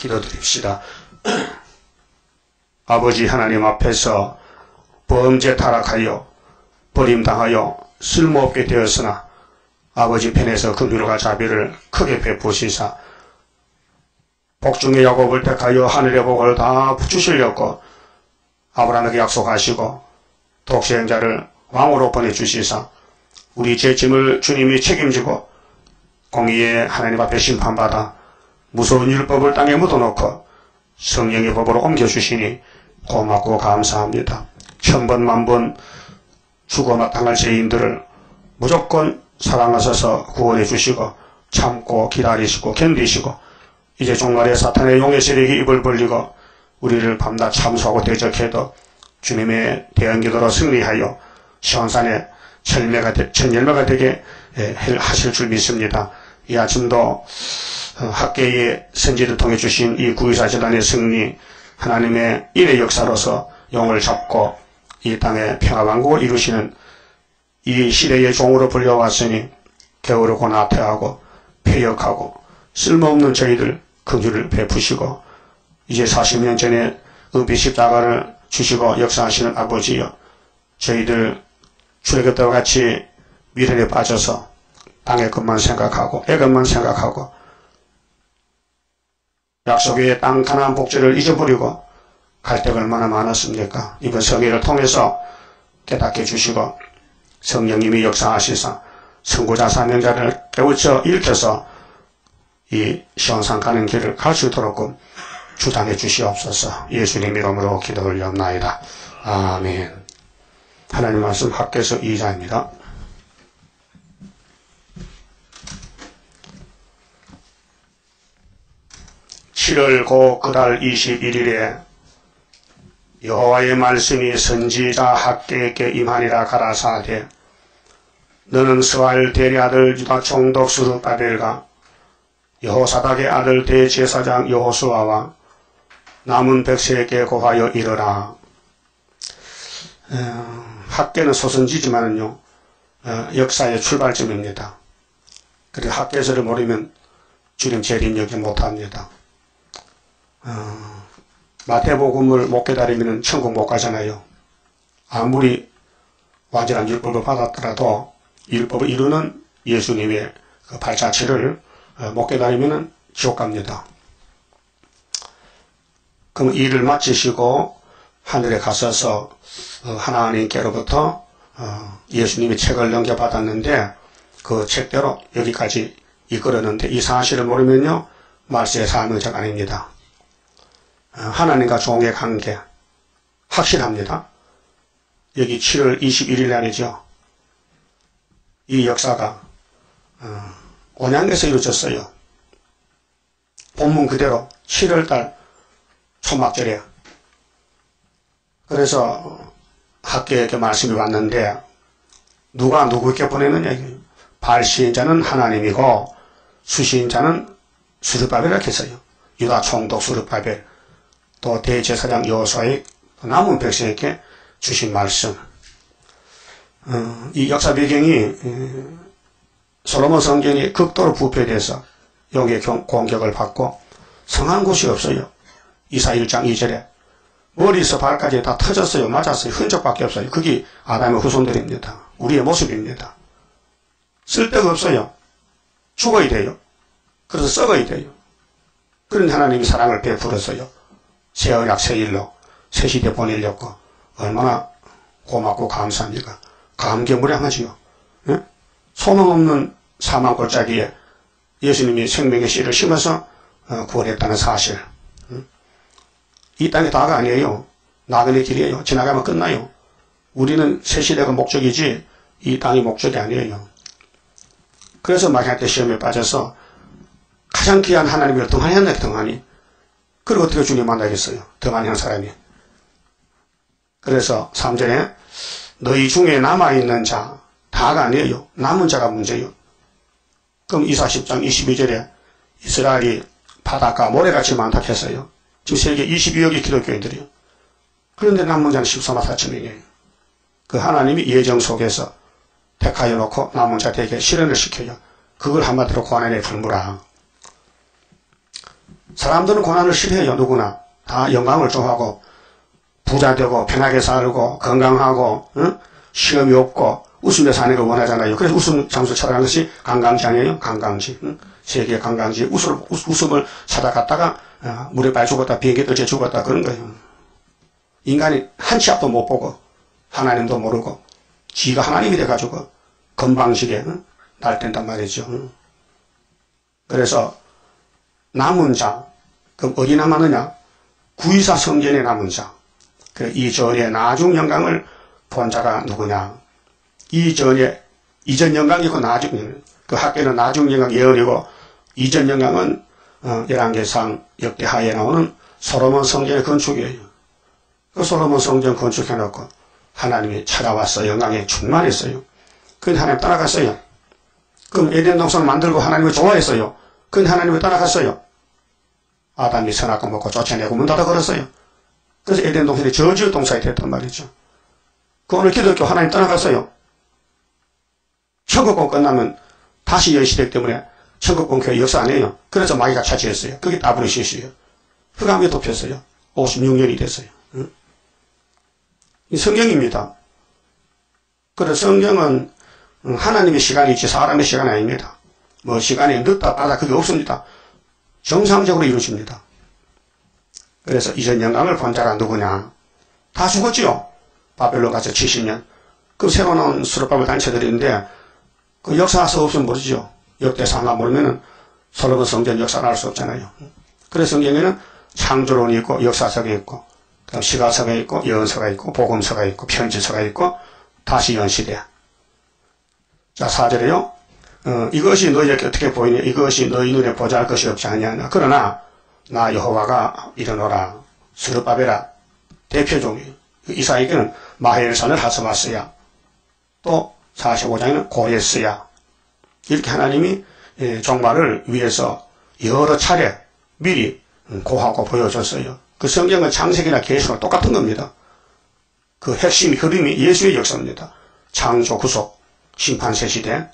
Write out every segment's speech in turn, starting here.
기도드립시다. 아버지 하나님 앞에서 범죄 타락하여 버림당하여 쓸모없게 되었으나 아버지 편에서 긍휼과 자비를 크게 베푸시사 복중의 야곱을 택하여 하늘의 복을 다 주시려고 아브라함에게 약속하시고 독생자를 왕으로 보내주시사 우리 죄 짐을 주님이 책임지고 공의의 하나님 앞에 심판받아 무서운 율법을 땅에 묻어놓고 성령의 법으로 옮겨주시니 고맙고 감사합니다. 천번 만번 죽어 마땅할 죄인들을 무조건 사랑하셔서 구원해 주시고 참고 기다리시고 견디시고 이제 종말에 사탄의 용의 세력이 입을 벌리고 우리를 밤낮 참수하고 대적해도 주님의 대언기도로 승리하여 시원산에 철매가 되, 천열매가 되게 예, 하실 줄 믿습니다. 이 아침도 어, 학계의 선지를 통해 주신 이 구의사 재단의 승리 하나님의 일의 역사로서 용을 잡고 이 땅에 평화왕국을 이루시는 이 시대의 종으로 불려왔으니 게으르고 나태하고 폐역하고 쓸모없는 저희들 긍휼을 베푸시고 이제 40년 전에 은비 십자가를 주시고 역사하시는 아버지여 저희들 출애굽과 같이 미련에 빠져서 땅의 것만 생각하고 애것만 생각하고 약속의 땅 가나안 복지를 잊어버리고 갈 데가 얼마나 많았습니까? 이번 성회를 통해서 깨닫게 주시고 성령님이 역사하시사 선고자 사명자를 깨우쳐 일으켜서 이 시원상 가는 길을 갈 수 있도록 주장해 주시옵소서 예수님 이름으로 기도 올려옵나이다. 아멘 하나님 말씀 학계서 2자입니다. (7월) 그달 21일에 여호와의 말씀이 선지자 학계에게 임하니라 가라사대 너는 스왈 대리 아들 유다 총독 수르바벨과 여호사닥의 아들 대제사장 여호수아와 남은 백성에게 고하여 이르라. 어, 학계는 소선지지만은요 어, 역사의 출발점입니다. 그리고 학계서를 모르면 주님 재림역이 못합니다. 어, 마태복음을 못 깨달으면 천국 못 가잖아요. 아무리 완전한 율법을 받았더라도 율법을 이루는 예수님의 그 발자취를 어, 못 깨달으면 지옥 갑니다. 그럼 일을 마치시고 하늘에 가셔서 어, 하나님께로부터 어, 예수님이 책을 넘겨받았는데 그 책대로 여기까지 이끌었는데 이 사실을 모르면요 말세의 사명자가 아닙니다. 하나님과 종의 관계 확실합니다. 여기 7월 21일 날이죠. 이 역사가 온양에서 이루어졌어요. 본문 그대로 7월달 초막절에 그래서 학교에게 말씀이 왔는데 누가 누구에게 보내느냐 발시인자는 하나님이고 수시인자는 수르바벨이라 했어요. 유다 총독 수르바벨 또 대제사장 여호수아의 남은 백성에게 주신 말씀 어, 이 역사 배경이 솔로몬 성전이 극도로 부패돼서 여기에 공격을 받고 성한 곳이 없어요. 이사 1장 2절에 머리에서 발까지 다 터졌어요. 맞았어요. 흔적밖에 없어요. 그게 아담의 후손들입니다. 우리의 모습입니다. 쓸데가 없어요. 죽어야 돼요. 그래서 썩어야 돼요. 그런 하나님이 사랑을 베풀었어요. 새 언약 새 일로 새 시대 보내려고 얼마나 고맙고 감사합니까? 감개무량하지요. 예? 소망 없는 사망 골짜기에 예수님이 생명의 씨를 심어서 어, 구원했다는 사실. 이 땅이 다가 아니에요. 나그네 길이에요. 지나가면 끝나요. 우리는 새 시대가 목적이지 이 땅이 목적이 아니에요. 그래서 마지막 때 시험에 빠져서 가장 귀한 하나님을 한다 등한히. 그리고 어떻게 주님 만나겠어요? 등한히 한 사람이. 그래서 3절에 너희 중에 남아있는 자 다가 아니에요. 남은 자가 문제예요. 그럼 이사 10장 22절에 이스라엘이 바닷가 모래같이 많다 했어요. 지금 세계 22억의 기독교인들이요. 그런데 남은 자는 14만 4천 명이에요. 그 하나님이 예정 속에서 택하여 놓고 남은 자에게 실현을 시켜요. 그걸 한마디로 고난의 불무라. 사람들은 고난을 싫어해요. 누구나. 다 영광을 좋아하고 부자 되고 편하게 살고 건강하고 응? 시험이 없고 웃으며 사는 걸 원하잖아요. 그래서 웃음 장소 찾아간 것이 관광지 아니에요? 관광지. 응? 세계 관광지 웃음, 웃음을 찾아갔다가 어, 물에 빠져 죽었다 비행기 떨어져 죽었다 그런 거예요. 인간이 한치 앞도 못 보고 하나님도 모르고 지가 하나님이 돼가지고 건방지게 응? 날댄단 말이죠. 응? 그래서 남은 자 그럼 어디 남았느냐? 구이사 성전에 남은 자. 그 이전에 나중 영광을 본 자가 누구냐? 이 전에 이전 영광이 고 나중 영광. 그 학계는 나중 영광 예언이고 이전 영광은 어, 열왕계상 역대하에 나오는 솔로몬 성전의 건축이에요. 그 솔로몬 성전 건축해놓고 하나님이 찾아왔어 영광에 충만했어요. 그 하나님 따라갔어요. 그럼 에덴 동산을 만들고 하나님을 좋아했어요. 그 하나님을 따라갔어요. 아담이 선악과 먹고 쫓아내고 문 닫아 걸었어요. 그래서 에덴 동산이 저주 동산이 됐단 말이죠. 그 오늘 기독교 하나님 떠나갔어요. 천국권 끝나면 다시 연시되기 때문에 천국권 교회 역사 안 해요. 그래서 마귀가 차지했어요. 그게 따분의 실수예요. 흑암에 덮였어요. 56년이 됐어요. 응? 이 성경입니다. 그래서 성경은 하나님의 시간이 있지 사람의 시간이 아닙니다. 뭐 시간이 늦다 빠다 그게 없습니다. 정상적으로 이루어집니다. 그래서 이전 영광을 본 자가 누구냐? 다 죽었지요. 바벨론 가서 70년. 그 새로 나온 수르밥을 단체들인데 그 역사서 없으면 모르죠. 역대상가 모르면은 솔로몬 성전 역사를 알 수 없잖아요. 그래서 성경에는 창조론이 있고 역사서가 있고 그다음 시가서가 있고 예언서가 있고 복음서가 있고 편지서가 있고 다시 연시대. 자, 사절에요. 어, 이것이 너희에게 어떻게 보이냐 이것이 너희 눈에 보잘 것이 없지 아니하나 그러나 나 여호와가 이르노라 스르바베라 대표종이 이사에게는 마헬산을 하스마스야 또 45장에는 고레스야 이렇게 하나님이 예, 종말을 위해서 여러 차례 미리 고하고 보여줬어요. 그 성경은 창세기나 계시록 똑같은 겁니다. 그 핵심 흐름이 예수의 역사입니다. 창조 구속 심판세 시대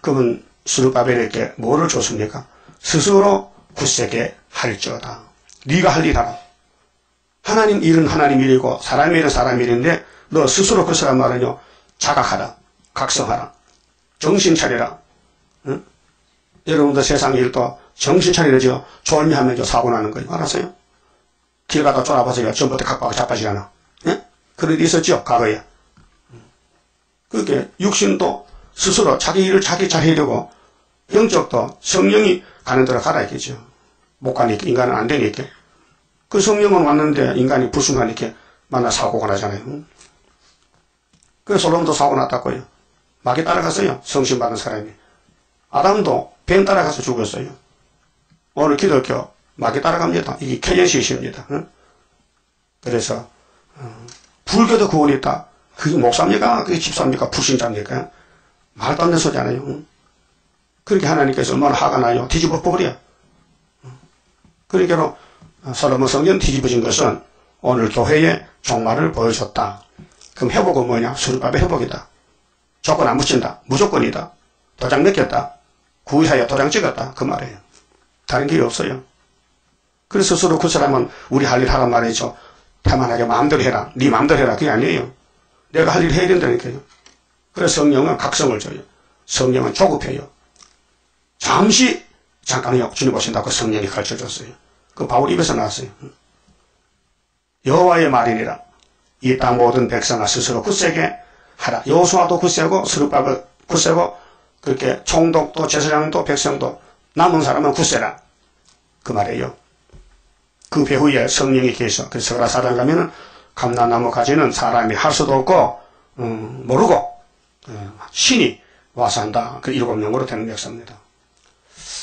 그분 수르바벨에게 뭐를 줬습니까? 스스로 굳세게 할지어다. 네가 할 일 하라. 하나님 일은 하나님 일이고 사람 일은 사람 일인데 너 스스로 그 사람 말은요. 자각하라. 각성하라. 정신 차리라. 응? 여러분들 세상 일도 정신 차리죠. 졸미하면 사고 나는 거예요. 알았어요? 길 가다 쫄아봐서요. 전부터 각박하고 자빠지잖아. 예? 그런 일이 있었죠. 과거에. 그렇게 육신도 스스로 자기 일을 자기 잘해려고 영적도 성령이 가는 대로 가라 했겠죠. 못 가니까 인간은 안 되니까. 그 성령은 왔는데 인간이 불순하니까 만나 사고가 나잖아요. 그 솔로몬도 사고 났다고요. 마귀 따라갔어요. 성신 받은 사람이. 아담도 뱀 따라가서 죽었어요. 오늘 기독교 마귀 따라갑니다. 이게 캐년시십니다. 그래서 어, 불교도 구원이 있다. 그게 목사입니까? 그게 집사입니까? 불신자입니까? 말도 안 되는 소리잖아요. 그렇게 하나님께서 얼마나 화가 나요. 뒤집어 버려. 그러니까 솔로몬 성전 뒤집어진 것은 오늘 교회의 종말을 보여줬다. 그럼 회복은 뭐냐? 수르밥의 회복이다. 조건 안 붙인다. 무조건이다. 도장 맡겼다. 구의하여 도장 찍었다. 그 말이에요. 다른 길이 없어요. 그래서 스스로 그 사람은 우리 할 일 하란 말이죠. 태만하게 마음대로 해라. 네 마음대로 해라. 그게 아니에요. 내가 할 일 해야 된다니까요. 그래서 성령은 각성을 줘요. 성령은 조급해요. 잠시 잠깐요 주님 오신다고 성령이 가르쳐줬어요. 그 바울 입에서 나왔어요. 여호와의 말이니라. 이 땅 모든 백성아 스스로 굳세게 하라. 여호수아도 굳세고 스룹밥을 굳세고 그렇게 총독도 제사장도 백성도 남은 사람은 굳세라. 그 말이에요. 그 배후에 성령이 계셔. 그래서 그라사단 가면은 감나나무 가지는 사람이 할 수도 없고 음, 모르고 음, 신이 와서 한다. 그 일곱 명으로 되는 역사입니다.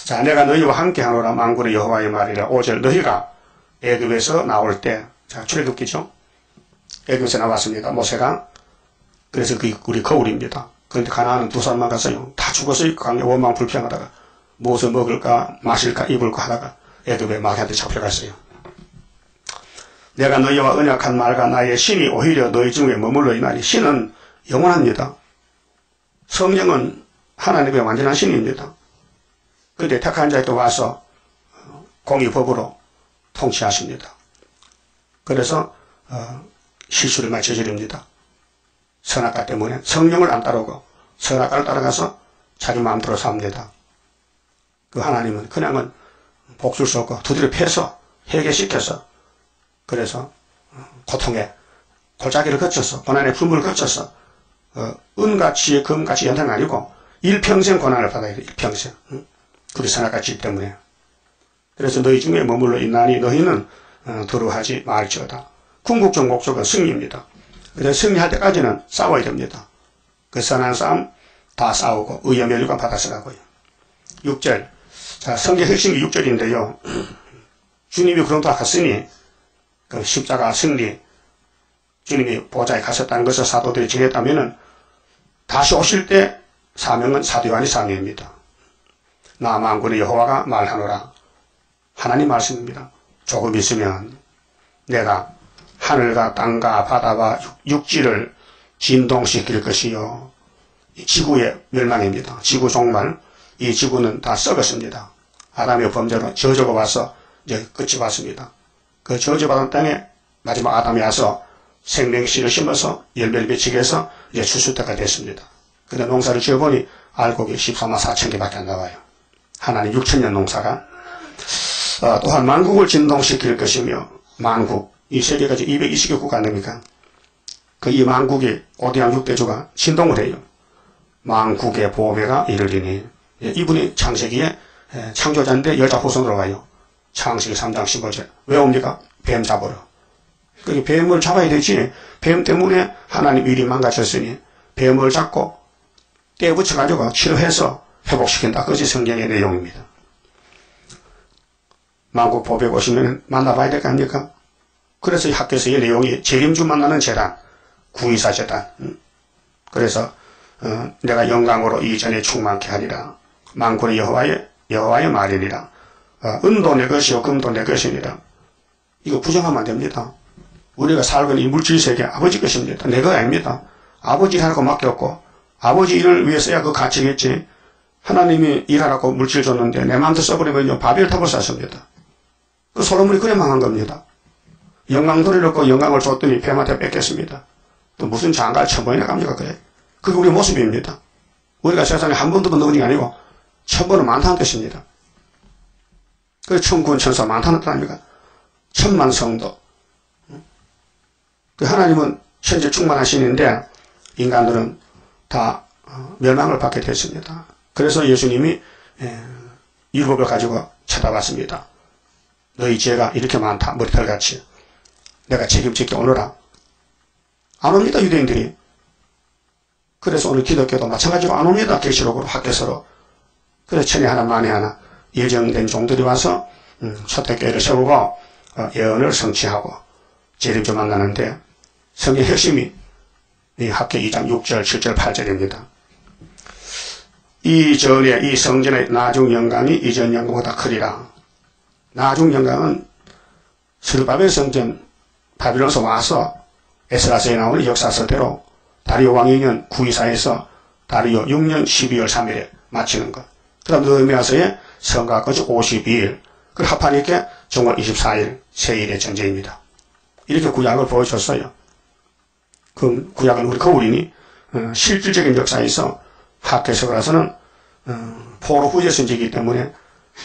자, 내가 너희와 함께 하노라 망군의 여호와의 말이라. 오절 너희가 애굽에서 나올 때, 자, 출애굽기죠. 애굽에서 나왔습니다. 모세가. 그래서 그 우리 거울입니다. 그런데 가나안은 두 사람만 갔어요. 다 죽었어요. 강에 원망 불평하다가 무엇을 먹을까, 마실까, 입을까 하다가 애굽에 마귀한테 잡혀갔어요. 내가 너희와 언약한 말과 나의 신이 오히려 너희 중에 머물러 있나니 신은 영원합니다. 성령은 하나님의 완전한 신입니다. 그때 택한 자에게 와서 공의법으로 통치하십니다. 그래서 어, 실수를 많이 저지릅니다. 선악과 때문에 성령을 안 따르고 선악과를 따라가서 자기 마음대로 삽니다. 그 하나님은 그냥은 복줄 수 없고 두드려 패서 해결시켜서 그래서 고통에 골짜기를 거쳐서 고난의 품을 거쳐서 어, 은같이 금같이 연탄 아니고 일평생 고난을 받아야 돼 일평생. 응? 그리 선악같이 때문에. 그래서 너희 중에 머물러 있나니 너희는 어, 두려워하지 말지어다. 궁극적 목적은 승리입니다. 그래서 승리할 때까지는 싸워야 됩니다. 그 선한 싸움 다 싸우고 의의 멸류관 받았으라고요. 6절. 자 성경 핵심이 6절인데요. 주님이 그런 도 갔으니 그 십자가 승리 주님이 보좌에 가셨다는 것을 사도들이 전했다면은 다시 오실 때 사명은 사도 요한이 사명입니다. 나 만군의 여호와가 말하노라. 하나님 말씀입니다. 조금 있으면 내가 하늘과 땅과 바다와 육지를 진동시킬 것이요. 지구의 멸망입니다. 지구 종말. 이 지구는 다 썩었습니다. 아담의 범죄로 저주가 와서 이제 끝이 왔습니다. 그 저주받은 땅에 마지막 아담이 와서 생명씨를 심어서 열매를 맺히게 해서 이제 추수 때가 됐습니다. 근데 농사를 지어보니 알곡이 14만 4천 개밖에 안 나와요. 하나님 6천 년 농사가 어, 또한 만국을 진동시킬 것이며 만국 이 세계가 220개 국가 아닙니까? 그 이 만국이 오대양 6대주가 진동을 해요. 만국의 보배가 이르리니 예, 이분이 창세기에 예, 창조자인데 여자 후손으로 와요. 창세기 3장 15절 왜 옵니까? 뱀 잡으러 그 뱀을 잡아야 되지. 뱀 때문에 하나님 일이 망가졌으니 뱀을 잡고 떼 붙여가지고 치료해서 회복시킨다. 그것이 성경의 내용입니다. 만국 보백 오시면 만나봐야 될 거 아닙니까? 그래서 이 학교에서의 내용이 재림주 만나는 재단, 구의사 재단. 그래서 어, 내가 영광으로 이전에 충만케 하리라. 만군의 여호와의 여호와의 말이니라. 어, 은도 내 것이요 금도 내 것이니라. 이거 부정하면 안 됩니다. 우리가 살고 있는 이 물질 세계 아버지 것입니다. 내가 아닙니다. 아버지 하라고 맡겼고 아버지 일을 위해 서야 그 가치겠지. 하나님이 일하라고 물질 줬는데 내 마음대로 써버리면요. 바벨탑을 쌌습니다. 그 솔로몬이 그래 망한 겁니다. 영광도를 얻고 영광을 줬더니 뱀한테 뺏겼습니다. 또 무슨 장가를 천번이나 갑니까 그래. 그게 우리 모습입니다. 우리가 세상에 한 번도 넣은 게 아니고 천번은 많다는 뜻입니다. 그 천군 천사 많다는 뜻 아닙니까? 천만 성도 그 하나님은 현재 충만하시는데 인간들은 다 어, 멸망을 받게 됐습니다. 그래서 예수님이 율법을 가지고 찾아왔습니다. 너희 죄가 이렇게 많다. 머리털같이. 내가 책임질게 오너라. 안 옵니다. 유대인들이. 그래서 오늘 기독교도 마찬가지로 안 옵니다. 계시록으로 학교서로. 그래서 천에 하나 만에 하나 예정된 종들이 와서 음, 초대교회를 세우고 어, 예언을 성취하고 재림주 만나는데 성의 핵심이 이 학교 2장 6절, 7절, 8절입니다. 이 전에 이 성전의 나중 영광이 이전 영광보다 크리라. 나중 영광은 스르바벨 성전 바빌론에서 와서 에스라서에 나오는 역사서대로 다리오 왕이년 924에서 다리오 6년 12월 3일에 마치는 것. 그 다음 느헤미야서에 성가까지 52일. 그 합하니까 정월 24일 세일의 전쟁입니다. 이렇게 구약을 보여줬어요. 그 구약은 우리 거울이니 어, 실질적인 역사에서 학계서라서는 어, 포로 후제 선지이기 때문에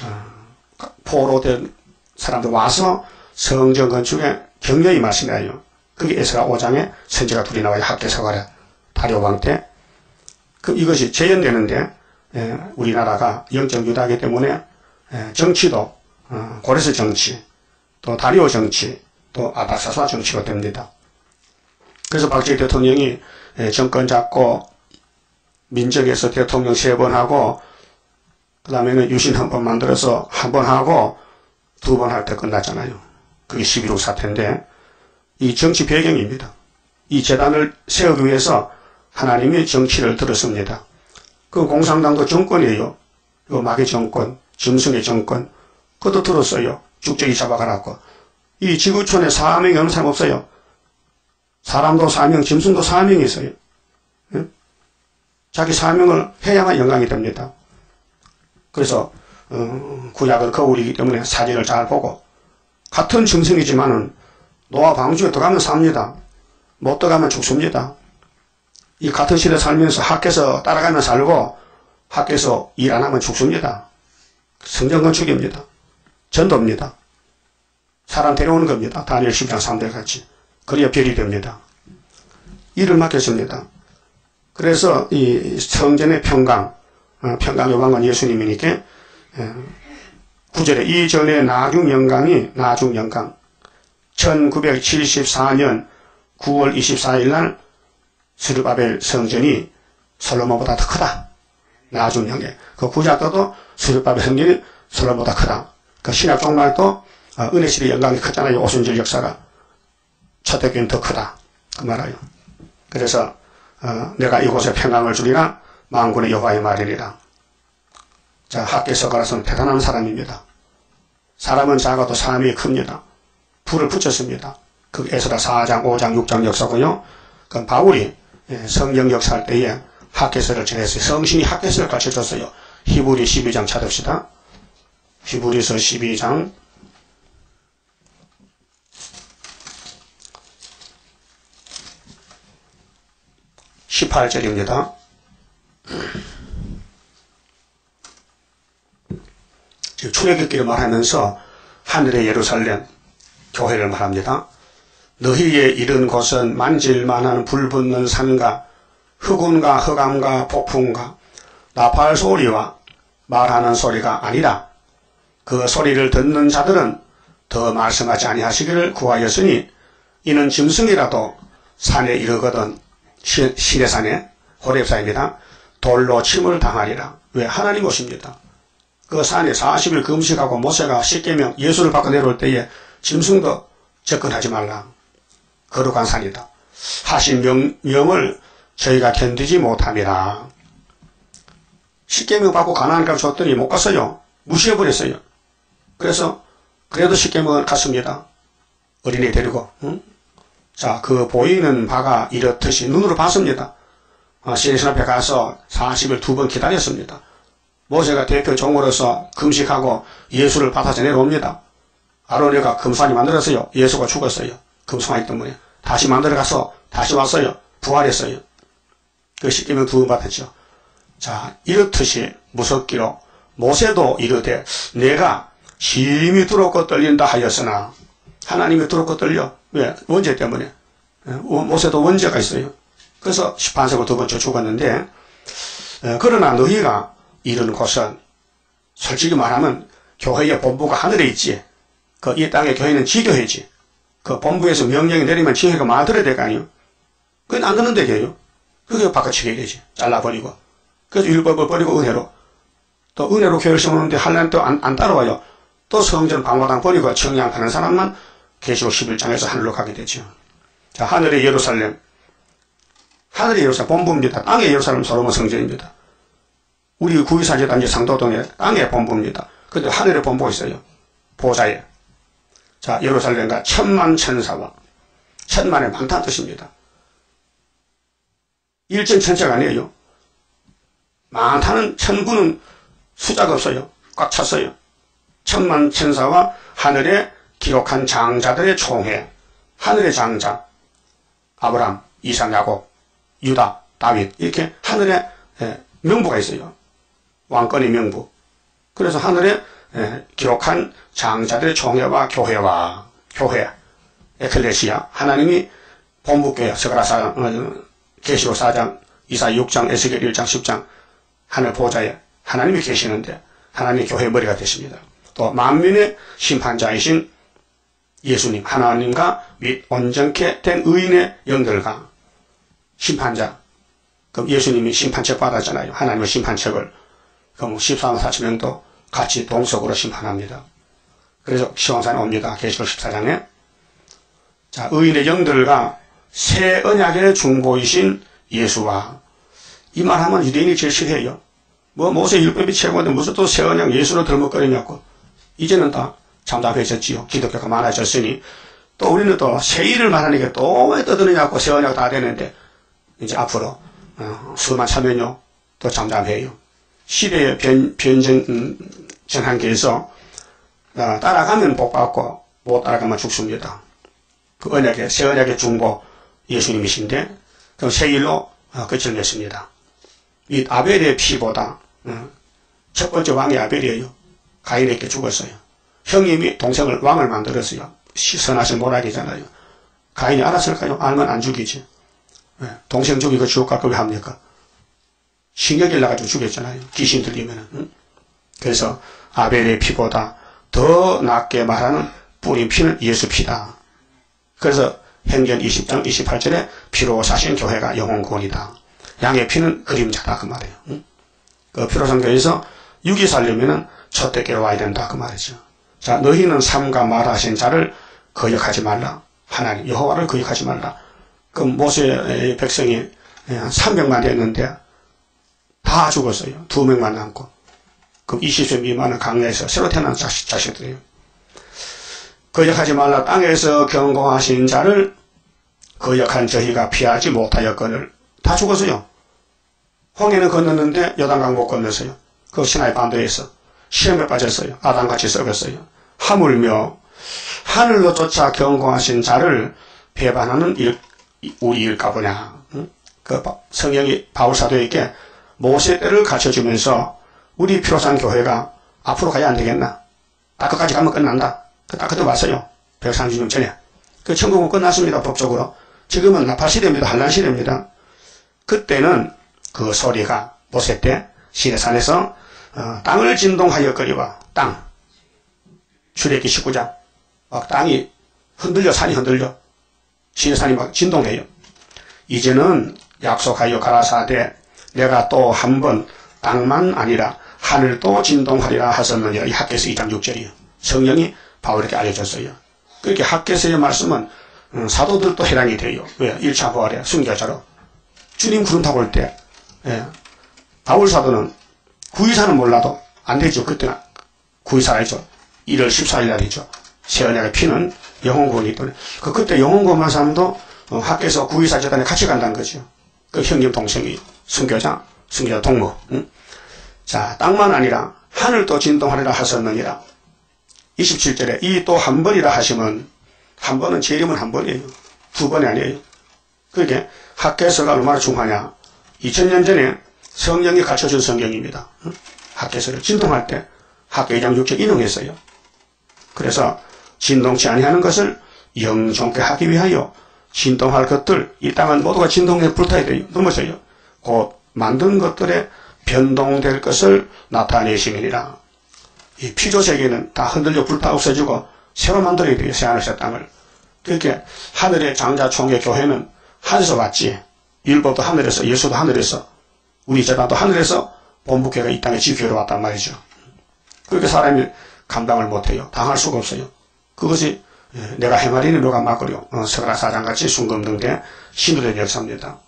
어, 포로된 사람들 와서 성전 건축에 격려의 말씀이에요. 그게 에스라 5장에 선지가 둘이 나와요. 학계서가래 다리오 왕 때. 그 이것이 재현되는데 예, 우리나라가 영적 유다이기 때문에 예, 정치도 어, 고레스 정치 또 다리오 정치 또 아다사사 정치가 됩니다. 그래서 박정희 대통령이 예, 정권 잡고 민정에서 대통령 세 번 하고 그 다음에는 유신 한 번 만들어서 한 번 하고 두 번 할 때 끝났잖아요. 그게 11호 사태인데 이 정치 배경입니다. 이 재단을 세우기 위해서 하나님이 정치를 들었습니다. 그 공산당도 정권이에요. 그 마개 정권, 짐승의 정권, 그것도 들었어요. 쭉적이 잡아가라고. 이 지구촌에 사명이 없는 사람 없어요. 사람도 사명, 짐승도 사명이 있어요. 자기 사명을 해야만 영광이 됩니다. 그래서 어, 구약은 거울이기 때문에 사진을 잘 보고 같은 짐승이지만은 노아 방주에 들어가면 삽니다. 못 들어가면 죽습니다. 이 같은 시대 살면서 학교에서 따라가면 살고 학교에서 일 안 하면 죽습니다. 성전 건축입니다. 전도입니다. 사람 데려오는 겁니다. 다니엘 10장 3대 같이. 그래야 별이 됩니다. 일을 맡겼습니다. 그래서 이 성전의 평강, 어, 평강 요방은 예수님이니까 구절에 이전에 나중 영강이 나중 영강 1974년 9월 24일 날 스르바벨 성전이 솔로몬보다 더 크다. 나중 영계. 그 구작도도 스르바벨 성전이 솔로몬보다 크다. 그 신약 종말도 어, 은혜실의 영광이 크잖아요. 오순절 역사가. 초대교회는 더 크다. 그 말아요. 그래서 어, 내가 이곳에 평강을 주리라 망군의 여호와의 말이리라. 자, 학계서 가라서는 대단한 사람입니다. 사람은 작아도 사람이 큽니다. 불을 붙였습니다. 그 에스라 4장, 5장, 6장 역사고요. 그 바울이 예, 성경 역사할 때에 학계서를 전했어요. 성신이 학계서를 가르쳐줬어요. 히브리 12장 찾읍시다. 히브리서 12장 18절입니다. 출애굽기를 말하면서 하늘의 예루살렘 교회를 말합니다. 너희의 이른 곳은 만질만한 불붙는 산과 흑운과 흑암과 폭풍과 나팔 소리와 말하는 소리가 아니라 그 소리를 듣는 자들은 더 말씀하지 아니하시기를 구하였으니 이는 짐승이라도 산에 이르거든 시내산에 호랩사입니다. 돌로 침을 당하리라. 왜? 하나님 오십니다. 그 산에 40일 금식하고 모세가 십계명 예수를 받고 내려올 때에 짐승도 접근하지 말라. 거룩한 산이다. 하신 명, 명을 저희가 견디지 못함이라. 십계명 받고 가나안까지 줬더니 못 갔어요. 무시해버렸어요. 그래서 그래도 십계명을 갔습니다. 어린애 데리고 응? 자, 그 보이는 바가 이렇듯이 눈으로 봤습니다. 어, 시내신 앞에 가서 40일 두 번 기다렸습니다. 모세가 대표 종으로서 금식하고 예수를 받아서 내려옵니다. 아로니가 금송아지 만들었어요. 예수가 죽었어요. 금송아지 때문에. 다시 만들어가서 다시 왔어요. 부활했어요. 그 십계명 두번 받았죠. 자, 이렇듯이 무섭기로 모세도 이르되 내가 심히 두렵고 떨린다 하였으나 하나님이 두렵고 떨려. 왜? 원죄 때문에. 예, 모세도 원죄가 있어요. 그래서 18세고 두 번째 죽었는데, 어, 그러나 너희가 이런 곳은 솔직히 말하면 교회의 본부가 하늘에 있지. 그 이 땅의 교회는 지교회지. 그 본부에서 명령이 내리면 지교회가 만들어야 될거 아니에요. 그건 안 되는 데게요. 그게 바꿔치게 되지. 잘라버리고. 그래서 율법을 버리고 은혜로. 또 은혜로 교회를 세우는데 할란 또안 안 따라와요. 또 성전 방화당 버리고 청량 하는 사람만 계시록 11장에서 하늘로 가게 되죠. 자, 하늘의 예루살렘. 하늘의 예루살렘 본부입니다. 땅의 예루살렘 솔로몬 성전입니다. 우리 구이사제단지 상도동에 땅의 본부입니다. 근데 하늘의 본부가 있어요. 보좌에. 자, 예루살렘과 천만 천사와 천만의 많다는 뜻입니다. 일천 천체가 아니에요. 많다는 천군은 숫자가 없어요. 꽉 찼어요. 천만 천사와 하늘의 기록한 장자들의 총회, 하늘의 장자, 아브람, 이삭, 야곱, 유다, 다윗 이렇게 하늘에 예, 명부가 있어요. 왕권의 명부. 그래서 하늘에 예, 기록한 장자들의 총회와 교회와 교회, 에클레시아, 하나님이 본부교회, 서가라사, 어, 계시록 4장, 이사 6장, 에스겔 1장, 10장 하늘 보좌에 하나님이 계시는데 하나님의 교회의 머리가 되십니다. 또 만민의 심판자이신 예수님 하나님과 및 온전케 된 의인의 영들과 심판자 그럼 예수님이 심판책 받았잖아요. 하나님의 심판책을 그럼 14만 4천 명도 같이 동석으로 심판합니다. 그래서 시황산에 옵니다. 계시록 14장에 자 의인의 영들과 새 언약의 중보이신 예수와 이 말하면 유대인이 제일 싫어해요. 뭐 모세 율법이 최고인데 무슨 또 새 언약 예수로 들먹거리냐고 이제는 다 참답해졌지요. 기독교가 많아졌으니 또 우리는 또 새 일을 말하니까 또 왜 떠드느냐고 새 언약 다 되는데 이제 앞으로 어, 수만 차면요 또 잠잠해요. 시대의 변, 변정 음, 전한계에서 어, 따라가면 복받고 못 따라가면 죽습니다. 그 언약의 새 언약의 중보 예수님이신데 그럼 새 일로 어, 끝을 냈습니다. 이 아벨의 피보다 어, 첫 번째 왕이 아벨이에요. 가인에게 죽었어요. 형님이 동생을 왕을 만들었어요. 선하신 모락이잖아요. 가인이 알았을까요? 알면 안 죽이지. 예, 동생 죽이고 지옥 갈거 왜 합니까? 신경질 나가지고 죽였잖아요. 귀신 들리면은. 응? 그래서 아벨의 피보다 더 낫게 말하는 뿌린 피는 예수 피다. 그래서 행전 20장 28절에 피로 사신 교회가 영혼구원이다. 양의 피는 그림자다 그 말이에요. 응? 그 피로성교에서 육이 살려면은 첫대께로 와야 된다 그 말이죠. 자 너희는 삼가 말하신 자를 거역하지 말라. 하나님 여호와를 거역하지 말라. 그 모세의 백성이 300만 됐는데 다 죽었어요. 두 명만 남고. 그럼 20세 미만은 강야에서 새로 태어난 자식, 자식들이에요. 거역하지 말라 땅에서 경공하신 자를 거역한 저희가 피하지 못하였거늘 다 죽었어요. 홍해는 건넜는데 여단강 못 건넜어요. 그 신하의 반도에서 시험에 빠졌어요. 아담같이 썩었어요. 하물며 하늘로 쫓아 경공하신 자를 배반하는 일, 우리 일까 보냐. 응? 그 성령이 바울사도에게 모세 때를 가르쳐주면서 우리 피로산 교회가 앞으로 가야 안 되겠나? 딱 끝까지 가면 끝난다. 딱 그때 왔어요. 130년 전에. 그 천국은 끝났습니다. 법적으로. 지금은 나팔 시대입니다. 한란 시대입니다. 그때는 그 소리가 모세 때 시내산에서 어, 땅을 진동하여 거리와 땅 출애기 19장 막 땅이 흔들려 산이 흔들려 시내산이 막 진동해요. 이제는 약속하여 가라사대 내가 또 한 번 땅만 아니라 하늘도 진동하리라 하셨느니라. 이 학계서 2장 6절이요. 성령이 바울에게 알려줬어요. 그렇게 학계서의 말씀은 음, 사도들도 해당이 돼요. 왜? 1차 부활에 순교자로. 주님 구름 타고 올 때, 예. 바울 사도는 구의사는 몰라도 안 되죠. 그때는 구의사이죠. 1월 14일 날이죠. 세언약의 피는 영혼구원이기 때문에. 그 그때 영혼구원한 사람도 어, 학교에서 구의사 재단에 같이 간다는 거죠. 그 형님 동생이 순교자, 순교자 동무. 응? 자, 땅만 아니라 하늘도 진동하리라 하셨느니라. 27절에 이 또 한 번이라 하시면 한 번은 재림은 한 번이에요. 두 번이 아니에요. 그게 학계서가 얼마나 중하냐. 2000년 전에 성령이 갖춰준 성경입니다. 학계서를 진동할 때 학계 2장 6절 인용했어요. 그래서 진동치 아니하는 것을 영종케 하기 위하여 진동할 것들 이 땅은 모두가 진동에 불타야 돼요. 넘어져요. 곧 만든 것들에 변동될 것을 나타내시느니라. 이 피조세계는 다 흔들려 불타 없어지고 새로 만들어야 돼요. 새하늘 새 땅을. 그렇게 하늘의 장자 총회 교회는 하늘에서 왔지. 율법도 하늘에서 예수도 하늘에서 우리 재단도 하늘에서 본부교회가 이 땅에 지교회로 왔단 말이죠. 그렇게 사람이 감당을 못해요. 당할 수가 없어요. 그것이 예, 내가 행하리니 누가 막으려 어, 서가라 사장같이 순금등대 신도된 역사입니다.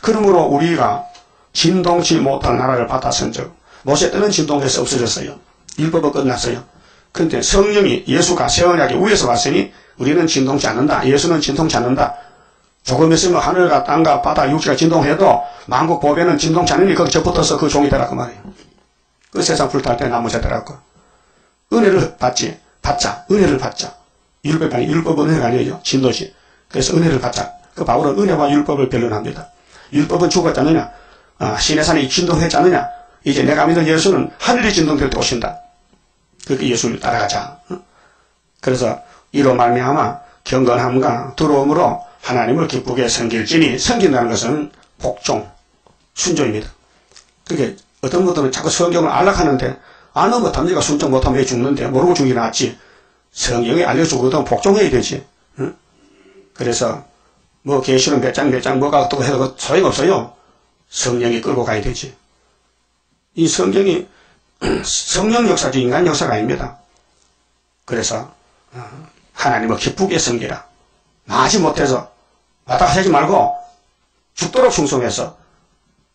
그러므로 우리가 진동치 못할 나라를 받았은 즉 모세 때는 진동해서 없어졌어요. 율법은 끝났어요. 그런데 성령이 예수가 세언약이 위에서 왔으니 우리는 진동치 않는다. 예수는 진동치 않는다. 조금 있으면 하늘과 땅과 바다 육지가 진동해도 만국 보배는 진동치 않으니 거기 접붙어서 그 종이 되라 그 말이에요. 그 세상 불탈 때 나무 새더라고. 은혜를 받지. 받자. 은혜를 받자. 율법이 아니 율법은 은혜가 아니에요. 진도지. 그래서 은혜를 받자. 그 바울은 은혜와 율법을 변론합니다. 율법은 죽었지 않느냐? 아, 시내산이 진동했지 않느냐? 이제 내가 믿는 예수는 하늘이 진동될 때 오신다. 그렇게 예수를 따라가자. 그래서 이로 말미암아 경건함과 두려움으로 하나님을 기쁘게 섬길지니 섬긴다는 것은 복종, 순종입니다. 그게 어떤 것들은 자꾸 성경을 안락하는데 아는 못합니까? 순종 못하면 왜 죽는데 모르고 죽이 낫지. 성경이 알려주거든 복종해야 되지. 응? 그래서 뭐 계시는 몇 장 몇 장 뭐가 어떻게 해도 소용없어요. 성령이 끌고 가야 되지. 이 성경이 성령 역사지 인간 역사가 아닙니다. 그래서 어, 하나님을 기쁘게 섬기라. 나지 못해서 왔다 하지 말고 죽도록 충성해서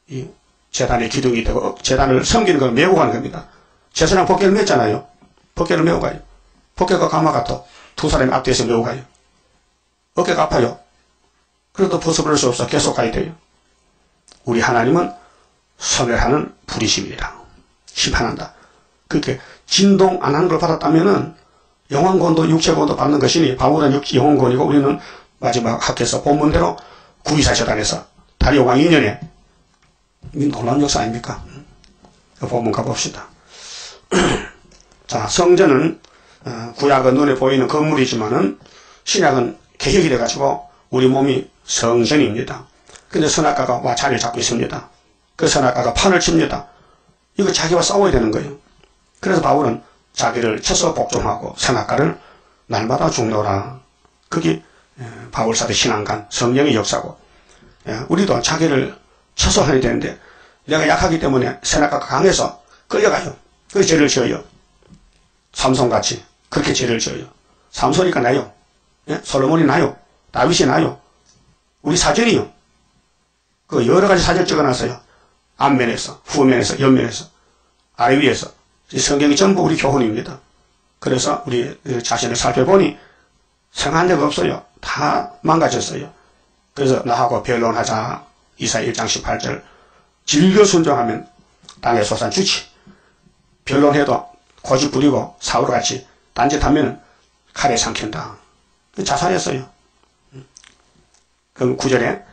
이 재단의 기둥이 되고 재단을 섬기는 걸 메고 가는 겁니다. 제사랑 복개를 맺잖아요. 복개를 메고 가요. 복개가 가마 같아. 두 사람이 앞뒤에서 메고 가요. 어깨가 아파요. 그래도 벗어버릴 수 없어. 계속 가야 돼요. 우리 하나님은 소멸하는 불이십니다. 심판한다. 그렇게 진동 안 하는 걸 받았다면은 영원권도 육체권도 받는 것이니 바울은 육- 영원권이고 우리는 마지막 학교에서 본문대로 구이사셔단에서 다리오 왕 2년에 이 놀라운 역사 아닙니까? 그 본문 가봅시다. 자, 성전은 어, 구약은 눈에 보이는 건물이지만은 신약은 개혁이 돼가지고 우리 몸이 성전입니다. 근데 선악가가 와 자리를 잡고 있습니다. 그 선악가가 판을 칩니다. 이거 자기와 싸워야 되는 거예요. 그래서 바울은 자기를 쳐서 복종하고 선악가를 날마다 죽노라. 그게 예, 바울사의 신앙관, 성령의 역사고 예, 우리도 자기를 쳐서 해야 되는데 내가 약하기 때문에 선악가가 강해서 끌려가요. 그 죄를 지어요. 삼손같이 그렇게 죄를 지어요. 삼손이가 나요. 예? 솔로몬이 나요. 다윗이 나요. 우리 사전이요. 그 여러 가지 사전 찍어놨어요. 앞면에서, 후면에서, 옆면에서, 아래 위에서. 이 성경이 전부 우리 교훈입니다. 그래서 우리 자신을 살펴보니 성한 적 없어요. 다 망가졌어요. 그래서 나하고 변론하자. 이사 1장 18절. 질겨 순종하면 땅에 솟아 주치. 변론해도 고집 부리고 사울같이 딴짓하면 칼에 삼킨다. 자살했어요. 그럼 9절에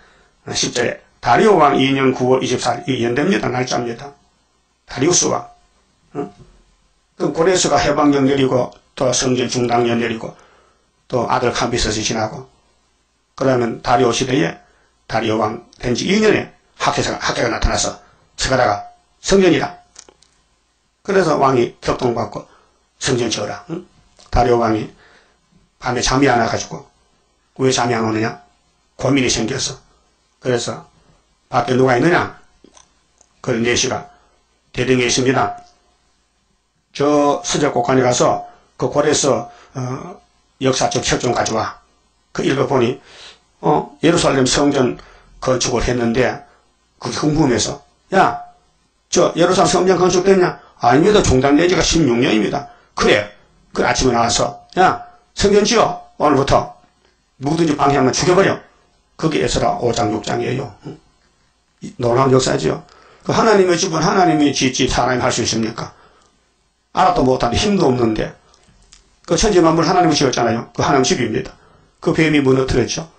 10절에 다리오 왕 2년 9월 24일 이 연대입니다. 날짜입니다. 다리우스와 응? 그 고레스가 해방령 내리고 또 성전 중당년 내리고 또 아들 캄비스스 지나고 그러면 다리오 시대에 다리오 왕 된 지 2년에 학회가, 학회가 나타나서 스가다가 성전이다. 그래서 왕이 격동받고 성전 지어라. 응? 다리오 왕이 밤에 잠이 안 와가지고 왜 잠이 안 오느냐? 고민이 생겼어. 그래서 밖에 누가 있느냐? 그 내시가 대등에 있습니다. 저 서적곡관에 가서 그 고래서 어, 역사적 책 좀 가져와. 그 읽어보니 어, 예루살렘 성전 건축을 했는데 그게 궁금해서 야, 저 예루살렘 성전 건축됐냐? 아닙니다. 종단된 지가 16년입니다. 그래. 그 아침에 나와서 야, 성전 지어. 오늘부터 누구든지 방해하면 죽여버려. 그게 에스라 5장 6장이에요. 놀라운 역사지요. 그 하나님의 집은 하나님이 짓지 사람이 할 수 있습니까? 알아도 못하는 힘도 없는데 그 천지만물 하나님이 지었잖아요. 그 하나님 집입니다. 그 뱀이 무너뜨렸죠.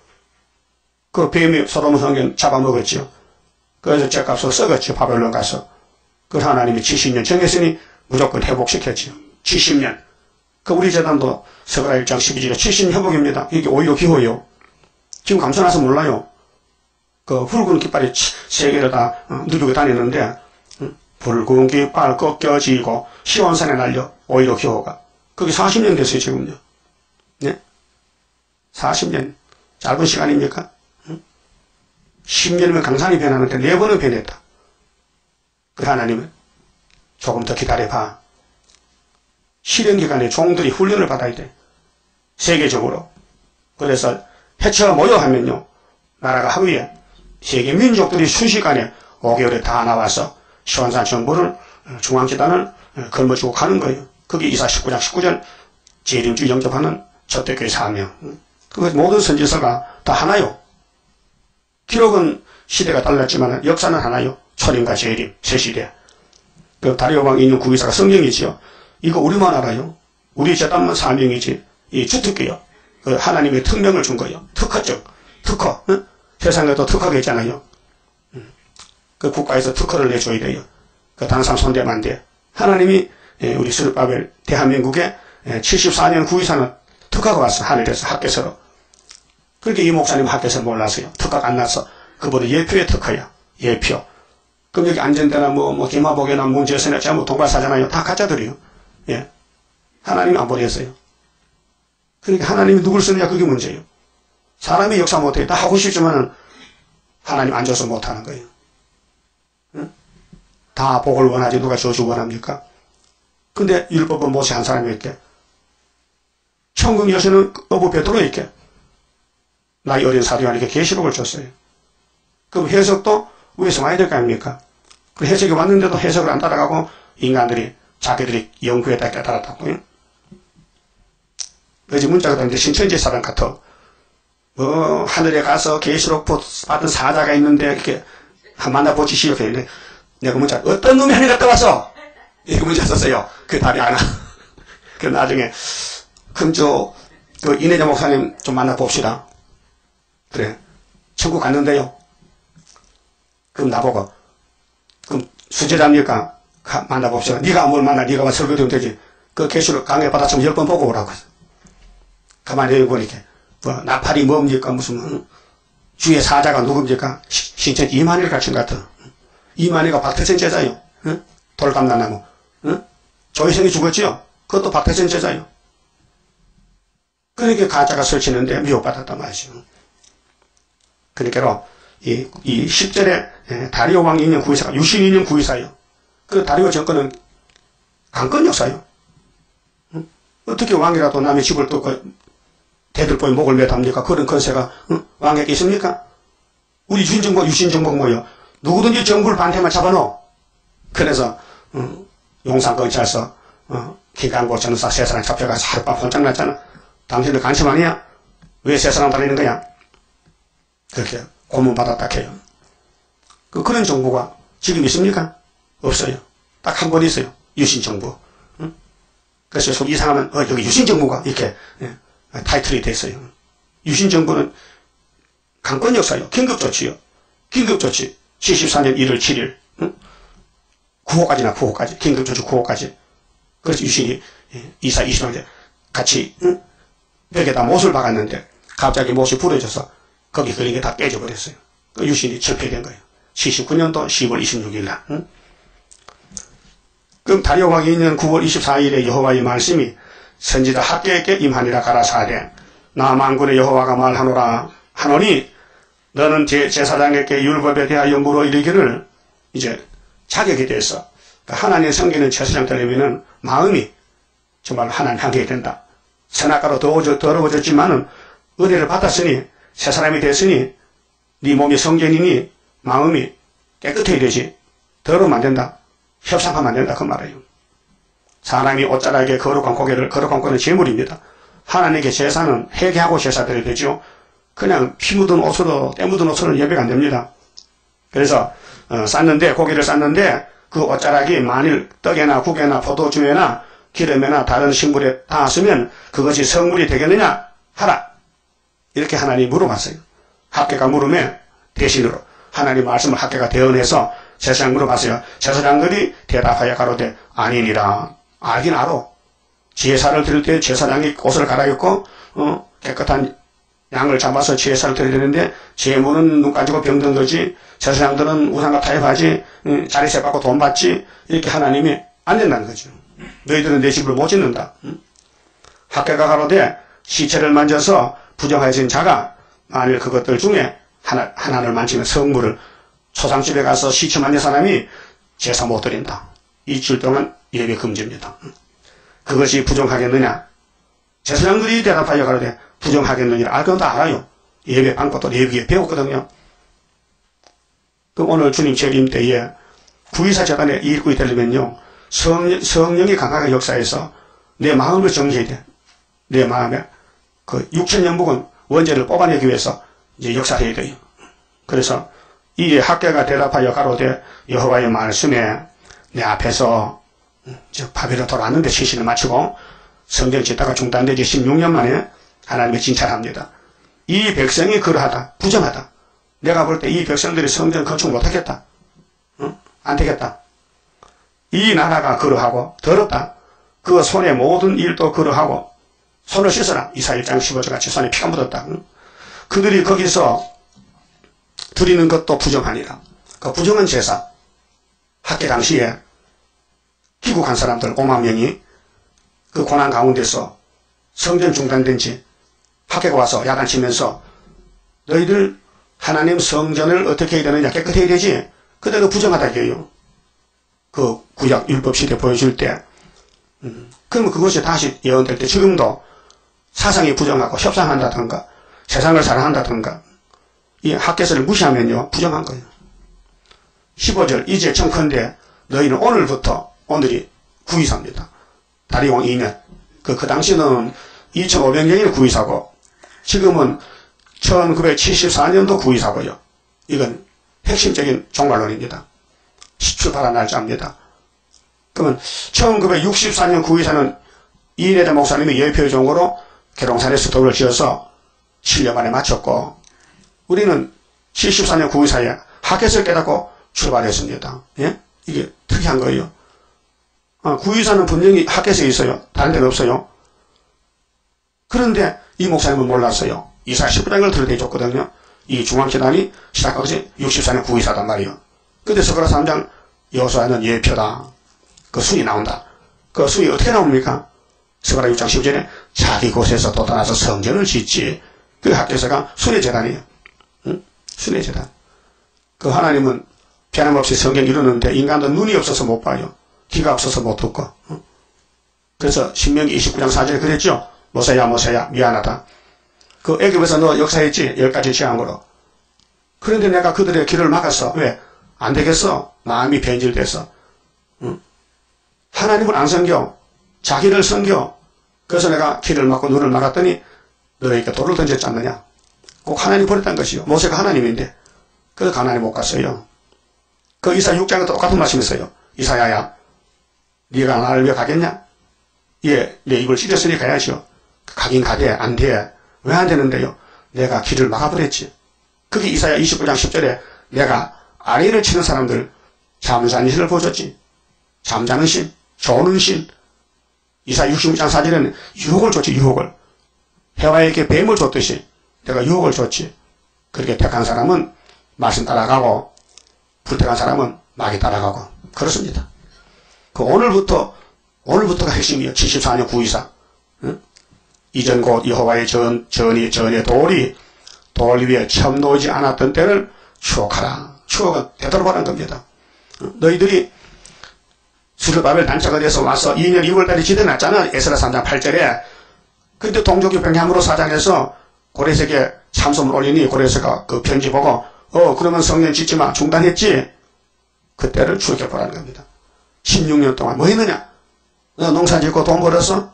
그 뱀이 소돔 성경 잡아먹었죠. 그래서 죄값으로 썩었죠. 바벨론 가서. 그 하나님이 70년 정했으니 무조건 회복시켰죠. 70년. 그 우리 재단도 서가라 1장 12절에 70년 회복입니다. 이게 오히려 기호요. 지금 감사나서 몰라요. 그 붉은 깃발이 세 개를 다 어, 누르고 다니는데 음, 붉은 깃발 꺾여지고 시원산에 날려 오히려 기호가 그게 40년 됐어요 지금요. 네? 40년 짧은 시간입니까? 10년이면 강산이 변하는데 네 번은 변했다. 그 하나님은 조금 더 기다려봐. 실현 기간에 종들이 훈련을 받아야 돼. 세계적으로. 그래서 해처가 모여 하면요. 나라가 하루에 세계 민족들이 순식간에 5개월에 다 나와서 시원산 정부를 중앙재단을 걸머쥐고 가는 거예요. 그게 이사 19장 19절 재림주 영접하는 첫대교회 사명. 그 모든 선지서가 다 하나요. 기록은 시대가 달랐지만 역사는 하나요. 초림과 재림, 새시대. 그 다리오 왕 인용 구기사가 성경이지요. 이거 우리만 알아요. 우리 재단만 사명이지. 이 주특기요. 그 하나님의 특명을 준 거예요. 특허적, 특허. 응? 세상에도 특허가 있잖아요. 음. 그 국가에서 특허를 내줘야 돼요. 그 당상 손대만 돼. 하나님이 예, 우리 스르바벨 대한민국에 74년 구이사는 특허가 왔어. 하늘에서 학교서로. 그렇게 이 목사님 학교에서 몰랐어요. 특허가 안 나서. 그보다 예표의 특허야. 예표. 그럼 여기 안전대나 뭐, 뭐, 기마복이나 문제선이나 전부 동발사잖아요. 다 가짜들이요. 예. 하나님이 안 보냈어요. 그러니까 하나님이 누굴 쓰느냐 그게 문제예요. 사람이 역사 못해. 다 하고 싶지만은 하나님 안 줘서 못하는 거예요. 응? 다 복을 원하지 누가 저주 원합니까? 근데 율법은 모세 한 사람이 있게 천국 여신은 어부 베드로에게 나이 어린 사도한에게 계시록을 줬어요. 그럼 해석도 위에서 와야 될거 아닙니까? 그 해석이 왔는데도 해석을 안 따라가고 인간들이 자기들이 연구에다 깨달았다고요. 어제 문자가 왔는데 신천지 사람 같아. 뭐 하늘에 가서 계시록 받은 사자가 있는데 이렇게 한 만나보지 시작했는데 내가 문자 어떤 놈이 하늘 갔다 왔어? 이렇게 문제 썼어요. 그 답이 하나. 그 나중에 금주 그 이내자 목사님 좀 만나봅시다. 그래. 천국 갔는데요. 그럼 나보고 그럼 수제자입니까? 가- 만나봅시다. 네가 뭘 만나? 네가 와 설교되면 되지. 그 계시록 강의 받아치면 열번 보고 오라고. 가만히 여기 보니까 뭐 나팔이 뭡니까? 무슨 응? 주의 사자가 누굽니까? 시- 신천 가르친 것 같아. 이만희가 박태선 제자요. 응? 돌감나나무. 응? 조희성이 죽었지요? 그것도 박태선 제자요. 그러니까 가짜가 설치는데 미혹받았단 말이죠. 그러니까 이, 이 10절에 다리오 왕 2년 구의사가 유신 2년 구의사요. 그 다리오 정권은 강권 역사요. 응? 어떻게 왕이라도 남의 집을 또그 대들보에 목을 매답니까? 그런 건세가 응? 왕에게 있습니까? 우리 유신정부 유신정부가 뭐요? 누구든지 정부를 반대만 잡아놓어. 그래서 응? 용산경찰서 어, 기강고 전사 세 사람 잡혀가서 하룻밤 혼짝 났잖아. 당신들 관심 아니야? 왜 세 사람 다니는 거야? 그렇게 고문받았다 해요. 그, 그런 정부가 지금 있습니까? 없어요. 딱 한 번 있어요. 유신정부. 응? 그래서 좀 이상하면, 어, 여기 유신정부가 이렇게 예, 타이틀이 됐어요. 유신 정부는 강권 역사요. 긴급 조치요. 긴급 조치. 74년 1월 7일. 응? 9호까지나 9호까지. 긴급 조치 9호까지. 그래서 유신이 예, 이사 20명 같이 응? 벽에다 못을 박았는데 갑자기 못이 부러져서 거기 게다 깨져버렸어요. 그 유신이 철폐된 거예요. 79년도 10월 26일 날. 응? 그럼 다리오 왕이 있는 9월 24일에 여호와의 말씀이 선지자 학계에게 임하니라 가라사대 나 만군의 여호와가 말하노라 하노니 너는 제 제사장에게 율법에 대하여 물어 이르기를 이제 자격이 돼서 하나님의 성기는 제사장 되려면은 마음이 정말 하나님 향해야 된다. 선악가로 더러워졌지만은 은혜를 받았으니 새 사람이 됐으니 네 몸이 성전이니 마음이 깨끗해야 되지. 더러우면 안 된다. 협상하면 안 된다. 그 말이에요. 사람이 옷자락에 거룩한 고개를 거룩한 고는 재물입니다. 하나님께 제사는 회개하고 제사드려야 되죠. 그냥 피 묻은 옷으로 때 묻은 옷으로 예배가 안 됩니다. 그래서 어, 쌌는데 고기를 쌌는데 그 옷자락이 만일 떡에나 국에나 포도주에나 기름에나 다른 식물에 닿았으면 그것이 성물이 되겠느냐 하라 이렇게 하나님이 물어봤어요. 학계가 물으면 대신으로 하나님 말씀을 학계가 대언해서 제사장 물어봤어요. 제사장들이 대답하여 가로되 아니니라 알긴 알아. 제사를 드릴 때 제사장이 옷을 갈아입고 어, 깨끗한 양을 잡아서 제사를 드려야 되는데 제물은 눈 가지고 병든 거지 제사장들은 우상과 타협하지 응, 자리세 받고 돈 받지 이렇게 하나님이 안 된다는 거죠. 너희들은 내 집을 못 짓는다. 응? 학계가 가로되 시체를 만져서 부정하여진 자가 만일 그것들 중에 하나, 하나를 만지면 성물을 초상집에 가서 만진 사람이 제사 못 드린다. 일주일 동안 예배 금지입니다. 응? 그것이 부정하겠느냐? 제사장들이 대답하여 가로되 부정하겠느냐? 알건다 알아요. 예배 빵것도 예비에 배웠거든요. 그럼 오늘 주님 재림 때에 구이사 재단에 일꾼이 되려면요. 성, 성령이 강하게 역사해서 내 마음을 정리해야 돼. 내 마음에. 그 육천년복은 원죄를 뽑아내기 위해서 이제 역사해야 돼요. 그래서 이 학계가 대답하여 가로되 여호와의 말씀에 내 앞에서 저 바벨론 돌아왔는데 시신을 마치고 성경 짓다가 중단되지 16년 만에 하나님의 진찰합니다. 이 백성이 그러하다. 부정하다. 내가 볼 때 이 백성들이 성전 건축 못하겠다. 응? 안 되겠다. 이 나라가 그러하고 더럽다. 그 손의 모든 일도 그러하고 손을 씻어라. 이사 1장 15절 같이 손에 피가 묻었다. 응? 그들이 거기서 드리는 것도 부정하니라. 그 부정한 제사. 학계 당시에 귀국한 사람들 5만 명이 그 고난 가운데서 성전 중단된 지 학계가 와서 야단치면서 너희들 하나님 성전을 어떻게 해야 되느냐 깨끗해야 되지 그대로 부정하다 이게요 그 구약 율법 시대 보여줄 때 음, 그러면 그것이 다시 예언될 때 지금도 사상이 부정하고 협상한다든가 세상을 사랑한다든가 이 학계서를 무시하면요 부정한 거예요 15절 이제 청컨대 너희는 오늘부터 오늘이 구이사입니다 다리왕 2년 그, 그 당시는 2500년이 구이사고 지금은 1974년도 구이사고요. 이건 핵심적인 종말론입니다. 출발한 날짜입니다. 그러면 1964년 구의사는 이인혜대 목사님이 예표의 종으로 계룡산에 수도를 지어서 7년 만에 마쳤고 우리는 74년 구의사에 학교에서 깨닫고 출발했습니다. 예? 이게 특이한 거예요. 아, 구의사는 분명히 학교에서 있어요. 다른 데는 없어요. 그런데 이 목사님은 몰랐어요. 이사 19장을 들어대줬거든요. 이 중앙재단이 것이 64년 구의사단 말이에요. 근데 서가라 3장 여수하는 예표다. 그 순이 나온다. 그 순이 어떻게 나옵니까? 서가라 6장 10절에 자기 곳에서 돋아나서 성전을 짓지. 그 학교에서가 순의 재단이에요. 응? 순의 재단. 그 하나님은 변함없이 성경 이루는데 인간도 눈이 없어서 못 봐요. 귀가 없어서 못 듣고. 응? 그래서 신명기 29장 4절에 그랬죠. 모세야 모세야 미안하다. 그 애굽에서 너 역사했지 열 가지 재앙으로. 그런데 내가 그들의 길을 막았어. 왜? 안 되겠어. 마음이 변질돼서. 응? 하나님을 안 섬겨. 자기를 섬겨. 그래서 내가 길을 막고 눈을 막았더니 너에게 돌을 던졌지 않느냐. 꼭 하나님 버렸다는 것이요. 모세가 하나님인데. 그래서 하나님 못 갔어요. 그 이사 6장에 똑같은 말씀이 있어요. 이사야야, 네가 나를 왜 가겠냐? 예, 내 입을 찢었으니 가야죠. 가긴 가되 안 돼. 왜 안 되는데요? 내가 길을 막아버렸지. 그게 이사야 29장 10절에 내가 아리를 치는 사람들 잠자는 신을 보여줬지. 잠자는 신, 조는 신. 이사 66장 4절에는 유혹을 줬지, 유혹을. 해와에게 뱀을 줬듯이 내가 유혹을 줬지. 그렇게 택한 사람은 말씀 따라가고 불택한 사람은 막이 따라가고 그렇습니다. 그 오늘부터 오늘부터가 핵심이에요. 74년 924. 응? 이전 곧 여호와의 전, 전이 전의 돌이 돌 위에 처음 놓이지 않았던 때를 추억하라. 추억은 되돌아보는 겁니다. 너희들이 수르바벨 단체가 돼서 와서 2년 2월달에 지대놨잖아. 에스라 3장 8절에. 근데 동족이 병향으로 사장해서 고레색에 참소문 올리니 고레색가 그 편지 보고 어 그러면 성년 짓지마 중단했지. 그때를 추억해보라는 겁니다. 16년 동안 뭐 했느냐? 너 농사 짓고 돈 벌었어?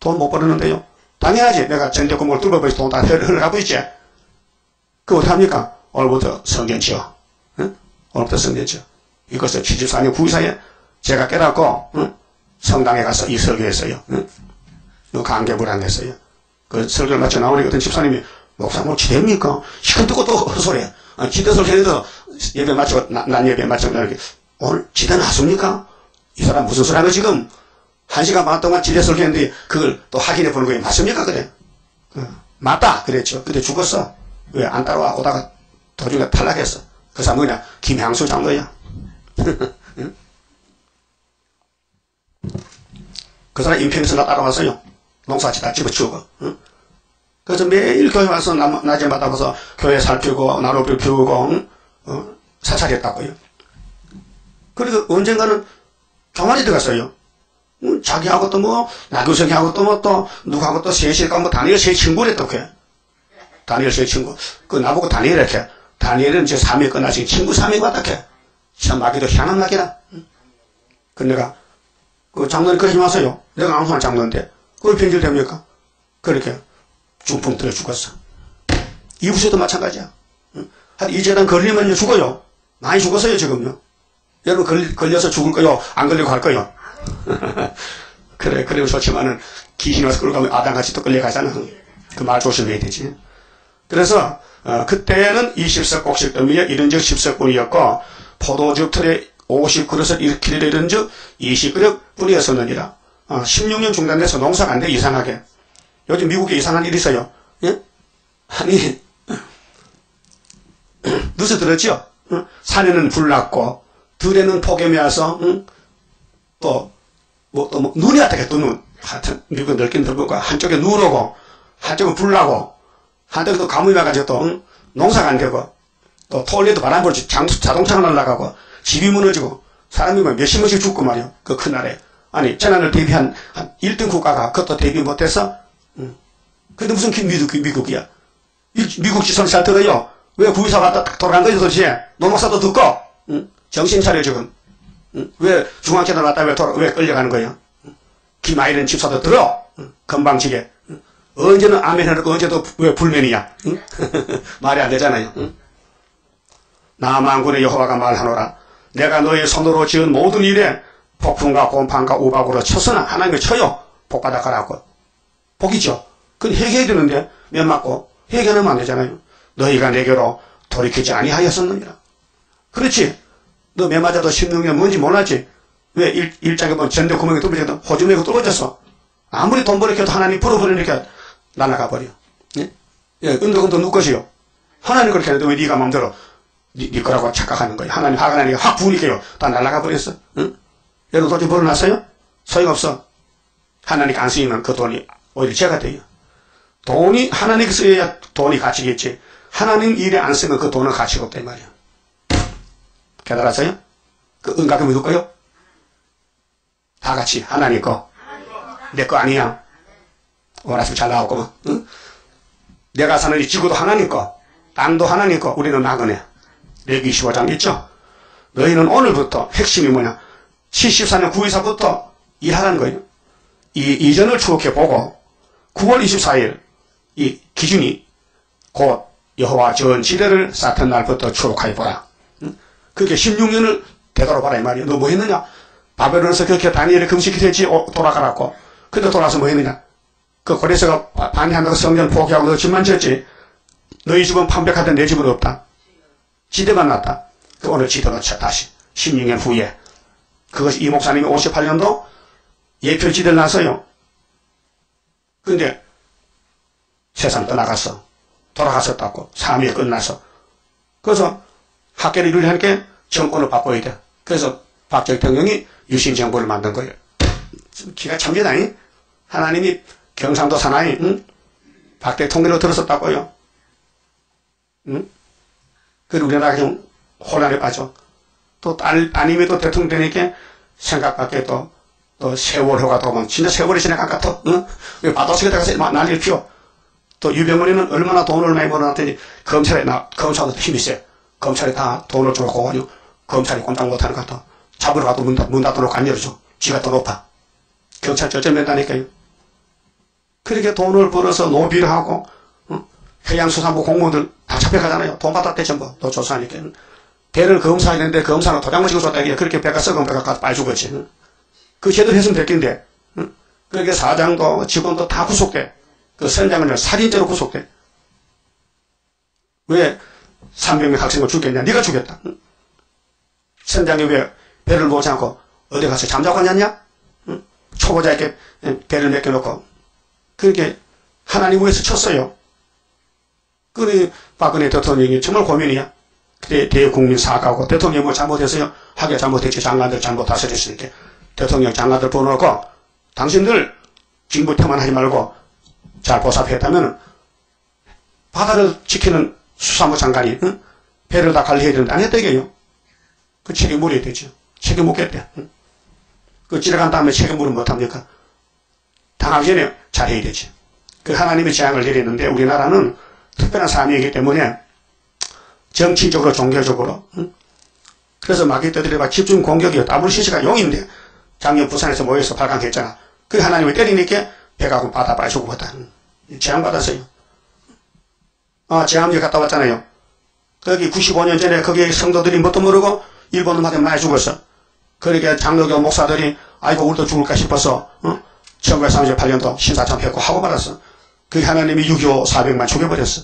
돈 못 벌었는데요. 당연하지. 내가 전대금을 뚫어버려서 돈다 흘러가고 있지. 그 어떡합니까? 오늘부터 성전 지어. 응? 오늘부터 성전 지어. 이것을 74년 94년 제가 깨닫고 응? 성당에 가서 이 설교했어요. 응? 강개불안했어요. 그 설교를 마쳐 나오니까 어떤 집사님이 목사 뭐 지대입니까? 시간 듣고 또 헛소리야. 아, 지대 설교해도 예배 마치고 나, 난 예배 마치고 이렇게 오늘 지대 나왔습니까? 이 사람 무슨 소리 하는 지금 한 시간 반 동안 지대 설교했는데 그걸 또 확인해 보는 거예요. 맞습니까? 그래. 어, 맞다. 그랬죠. 근데 죽었어. 왜 안 따라와 오다가 도중에 탈락했어. 그 사람 뭐냐? 김향수 장로야. 그 사람 인평에서 나 따라왔어요. 농사짓다 집어치우고. 응? 그래서 매일 교회 와서 나, 낮에 마다가서 교회 살피고 나로비 피우고 응? 어? 사찰했다고요. 그리고 언젠가는 교만이 들어갔어요. 응? 자기하고 또 뭐, 나교석이하고 또 뭐 또, 누구하고 또 셋이, 뭐, 다니엘 세 친구래, 또, 그. 다니엘 세 친구. 그, 나보고 다니엘 이렇게. 다니엘은 이제 3일 끝나지 친구 3일 왔다, 해. 참, 마귀도 희한한 마귀라. 응? 그 내가, 그 장로님 그러지 마세요. 내가 앙수한 장로인데. 그걸 변질됩니까? 그렇게 중풍 들어 죽었어. 이부서도 마찬가지야. 응? 이 재단 걸리면 죽어요. 많이 죽었어요, 지금요. 여러분 걸, 걸려서 죽을 거요? 안 걸리고 갈 거요? 그래, 그래도 좋지만은 귀신이 와서 끌고 가면 아담같이 또 끌려가잖아. 그 말 조심해야 되지. 그래서, 어, 그때는 20석 곡식 더미에 이런 즉 10석뿐이었고, 포도주 틀에 50그릇을 일으키려 이런 즉 20그릇 뿐이었었느니라. 어, 16년 중단돼서 농사가 안 돼, 이상하게. 요즘 미국에 이상한 일이 있어요. 예? 아니, 누서 들었죠? 응? 산에는 불 났고, 들에는 폭염이 와서, 응? 또, 뭐, 또, 뭐, 눈이 왔다게 또 눈. 하여튼, 미국은 넓긴 넓고, 한쪽에 눈 오고, 한쪽은 불 나고, 한쪽에 또 가뭄이 와가지고 또, 응? 농사가 안 되고, 또 토올리도 바람 불지, 자동차가 날아가고, 집이 무너지고, 사람이 뭐 몇십 명씩 죽고 말이요. 그 큰 나라에. 아니, 재난을 대비한 한 1등 국가가 그것도 대비 못해서, 응. 근데 무슨 미국, 미국이야? 미국 지선 잘 들어요. 왜 구의사 갔다 돌아간 거지 도대체? 노목사도 듣고, 응? 정신 차려 지금. 응? 왜 중앙재단 왔다 왜, 돌아, 왜 끌려가는 거예요? 응? 김아이는 집사도 들어. 응? 건방지게. 응? 언제는 아멘 해놓고 언제도 왜 불면이야? 응? 말이 안 되잖아요. 응? 나만군의 여호와가 말하노라. 내가 너의 손으로 지은 모든 일에 폭풍과 곰팡과 우박으로 쳤으나 하나님이 쳐요. 복받아 가라고. 복이죠. 그건 회개해야 되는데 몇 맞고 회개하면 안 되잖아요. 너희가 내게로 돌이키지 아니하였었느니라. 그렇지. 너몇 맞아도 16년 뭔지 몰랐지. 왜 일, 일장에 보면 전대 구멍에 뚫어졌다 호주 메고 뚫어졌어. 아무리 돈 벌이켜도 하나님 풀어버리니까 날아가 버려. 예? 예, 은덕은덕 누 것이요. 하나님 그렇게 하는데 왜 네가 마음대로 네, 네 거라고 착각하는 거야. 하나님 화가 나니까 확 부으니까요. 다 날아가 버렸어. 응? 여러분 돈좀 벌어놨어요? 소용없어. 하나님 안 쓰이면 그 돈이 오히려 죄가 돼요. 돈이 하나님께 쓰여야 돈이 가치겠지. 하나님 일에 안 쓰면 그 돈은 가치가 이 말이야. 깨달았어요? 그 은가금이 누구요? 다 같이 하나님 거. 내 거 아니야. 원하시면 잘 나왔구만. 응? 내가 사는 이 지구도 하나님 거. 땅도 하나님 거. 우리는 나그네. 레기 25장 있죠? 너희는 오늘부터 핵심이 뭐냐? 74년 9.24부터 일하라는 거예요. 이 이전을 추억해 보고 9월 24일 이 기준이 곧 여호와 전지대를 쌓던 날부터 추억하여 보라. 그게 16년을 되돌아봐라 이 말이에요. 너 뭐 했느냐? 바벨론에서 그렇게 다니엘을 금식했지 돌아가라고. 근데 돌아서 뭐 했느냐? 그 고레스가 반대한다고 성전 포기하고 너 집만 지었지. 너희 집은 판백하던 내 집은 없다. 지대만 났다. 그 오늘 놓자 다시 16년 후에 그것이 이 목사님이 58년도 예표 지대를 놨어요. 근데 세상 떠나갔어. 돌아갔었다고. 삶이 끝나서. 그래서 학계를 이루려니까 정권을 바꿔야 돼. 그래서 박 대통령이 유신정부를 만든 거예요. 기가 참되다니 하나님이 경상도 사나이 응? 박 대통령으로 들었었다고요. 응? 그 우리나라가 좀 혼란에 빠져. 또 딸, 아님이 또 대통령 되니까 생각 밖에 또, 또 세월호가 더 오면 진짜 세월이 지나간 것 같아. 응? 왜 바다속에 들어가서 난리를 피워. 또 유병원이는 얼마나 돈을 많이 벌어놨더니 검찰에 나, 검찰도 힘이 세. 검찰이 다 돈을 주고 가지고 검찰이 꼼짝 못하는 것 같아. 잡으러 가도 문, 문 닫아놓고 안 열어줘. 지가 더 높아. 경찰 절절맨다니까요. 그렇게 돈을 벌어서 노비를 하고 어? 해양수산부 공무원들 다 잡혀가잖아요. 돈 받았대 전부. 너 조사하니까. 배를 검사했는데 검사는 도장을 찍어 줬다. 그렇게 배가 썩은 배가 가서 빨 죽었지. 그 제대로 했으면. 응? 그렇게 사장도 직원도 다 구속돼. 그 선장은 살인죄로 구속돼. 왜 300명 학생을 죽겠냐? 네가 죽였다. 응? 선장이 왜 배를 보지 않고 어디 가서 잠자고? 응? 초보자에게 배를 맡겨놓고 그렇게 하나님 위해서 쳤어요. 그래 박근혜 대통령이 정말 고민이야. 그래 대국민 사과하고 대통령이 뭐 잘못했어요? 하게 잘못했지 장관들 잘못 다스렸으니까 대통령 장관들 보내놓고 당신들 징부태만 하지 말고 잘 보살펴했다면 바다를 지키는 수산부 장관이 응? 배를 다 관리해야 되는데 안 했다게요. 그 책임 물어야 되죠. 책임 묻겠대. 응? 그 지나간 다음에 책임 물으면 못합니까? 당하기 전에 잘해야 되지. 그 하나님의 재앙을 내리는데 우리나라는 특별한 삶이기 때문에 정치적으로 종교적으로 응? 그래서 마귀떼들이 막 집중 공격이요. WCC가 용인데 작년 부산에서 모여서 발광했잖아. 그 하나님을 때리니까 배가 바다 빨리 죽었다. 재앙 받았어요. 아, 제암리 갔다 왔잖아요. 거기 95년 전에 거기 성도들이 뭣도 모르고 일본 놈한테 많이 죽었어. 그러니까 장로교 목사들이 아이고 우리도 죽을까 싶어서 어? 1938년도 신사참 했고 하고 말았어. 그 하나님이 6.25 400만 죽여버렸어.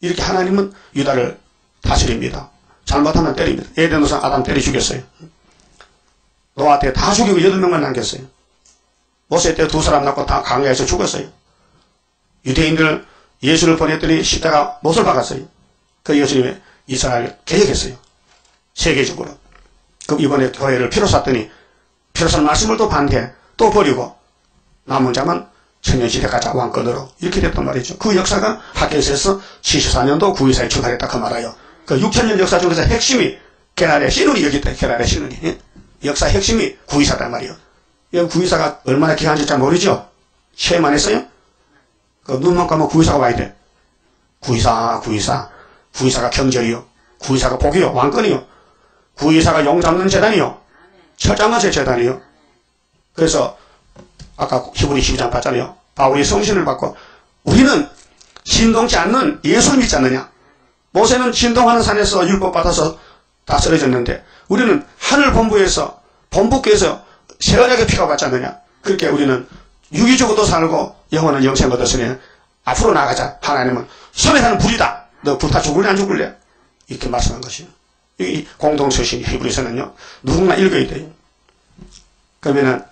이렇게 하나님은 유다를 다스립니다. 잘못하면 때립니다. 에덴도상 아담 때려 죽였어요. 노아 때 다 죽이고 8명만 남겼어요. 모세 때 두 사람 낳고 다 강야에서 죽었어요. 유대인들 예수를 보냈더니 십자가 못을 박았어요. 그 예수님의 이스라엘 개혁했어요. 세계적으로. 그럼 이번에 교회를 피로 샀더니 피로 산 말씀을 또 반대 또 버리고 남은 자만 천년시대 가자 왕권으로 이렇게 됐단 말이죠. 그 역사가 학교에서 74년도 9.24에 출발했다 그 말이에요. 그 6천년 역사 중에서 핵심이 게날의 신운이 여기 있다. 게날의 신운이. 예? 역사 핵심이 9.24단 말이에요. 9.24가 얼마나 기한지 잘 모르죠? 시험만 했어요? 그 눈만 감으면 9.24가 와야 돼. 9.24, 9.24. 9.24가 경절이요. 9.24가 복이요. 왕권이요. 9.24가 용 잡는 재단이요. 철장만세 재단이요. 그래서 아까 히브리 12장 봤잖아요. 바울이 성신을 받고 우리는 신동치 않는 예수를 믿지 않느냐. 모세는 신동하는 산에서 율법 받아서 다 쓰러졌는데 우리는 하늘 본부에서 본부교에서 새 언약의 피가 받지 않느냐. 그렇게 우리는 유기적으로도 살고 영원한 영생 얻었으니 앞으로 나가자. 하나님은 섬에 사는 불이다. 너 불타 죽을래 안 죽을래? 이렇게 말씀한 것이요. 이 공동서신 히브리서는요. 누구나 읽어야 돼요. 그러면은 어,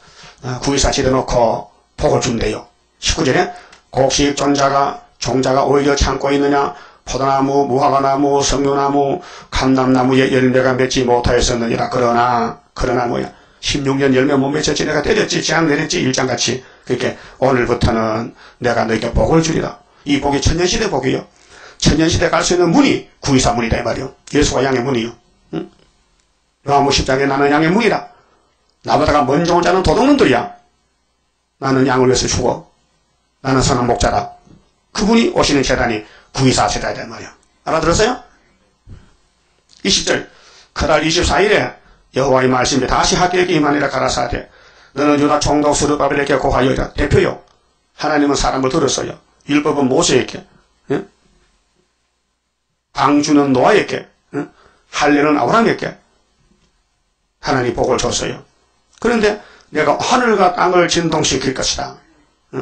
구의사 지어놓고 복을 준대요. 19절에 곡식 존자가 종자가 오히려 참고 있느냐 포도나무, 무화과나무, 석류나무, 감남나무의 열매가 맺지 못하였었느니라. 그러나 그러나 뭐야 16년 열매 못 맺었지 내가 때렸지 재앙 내렸지 일장같이 그렇게 오늘부터는 내가 너에게 복을 주리라. 이 복이 천년시대 복이요. 천년시대 갈 수 있는 문이 구의사 문이다 이 말이요. 예수가 양의 문이요. 응? 요한무 10장에 나는 양의 문이다. 나보다가 먼저 온 자는 도둑놈들이야. 나는 양을 위해서 죽어. 나는 선한 목자다. 그분이 오시는 재단이 구의사 재단이란 말이야. 알아들었어요? 20절 그달 24일에 여호와의 말씀이 다시 학교에게 임하니라 가라사대 너는 유다 총독 수르바벨에게 고하여라 대표요 하나님은 사람을 들었어요 율법은 모세에게 예? 방주는 노아에게 예? 할례는 아브라함에게 하나님 복을 줬어요 그런데 내가 하늘과 땅을 진동시킬 것이다 예?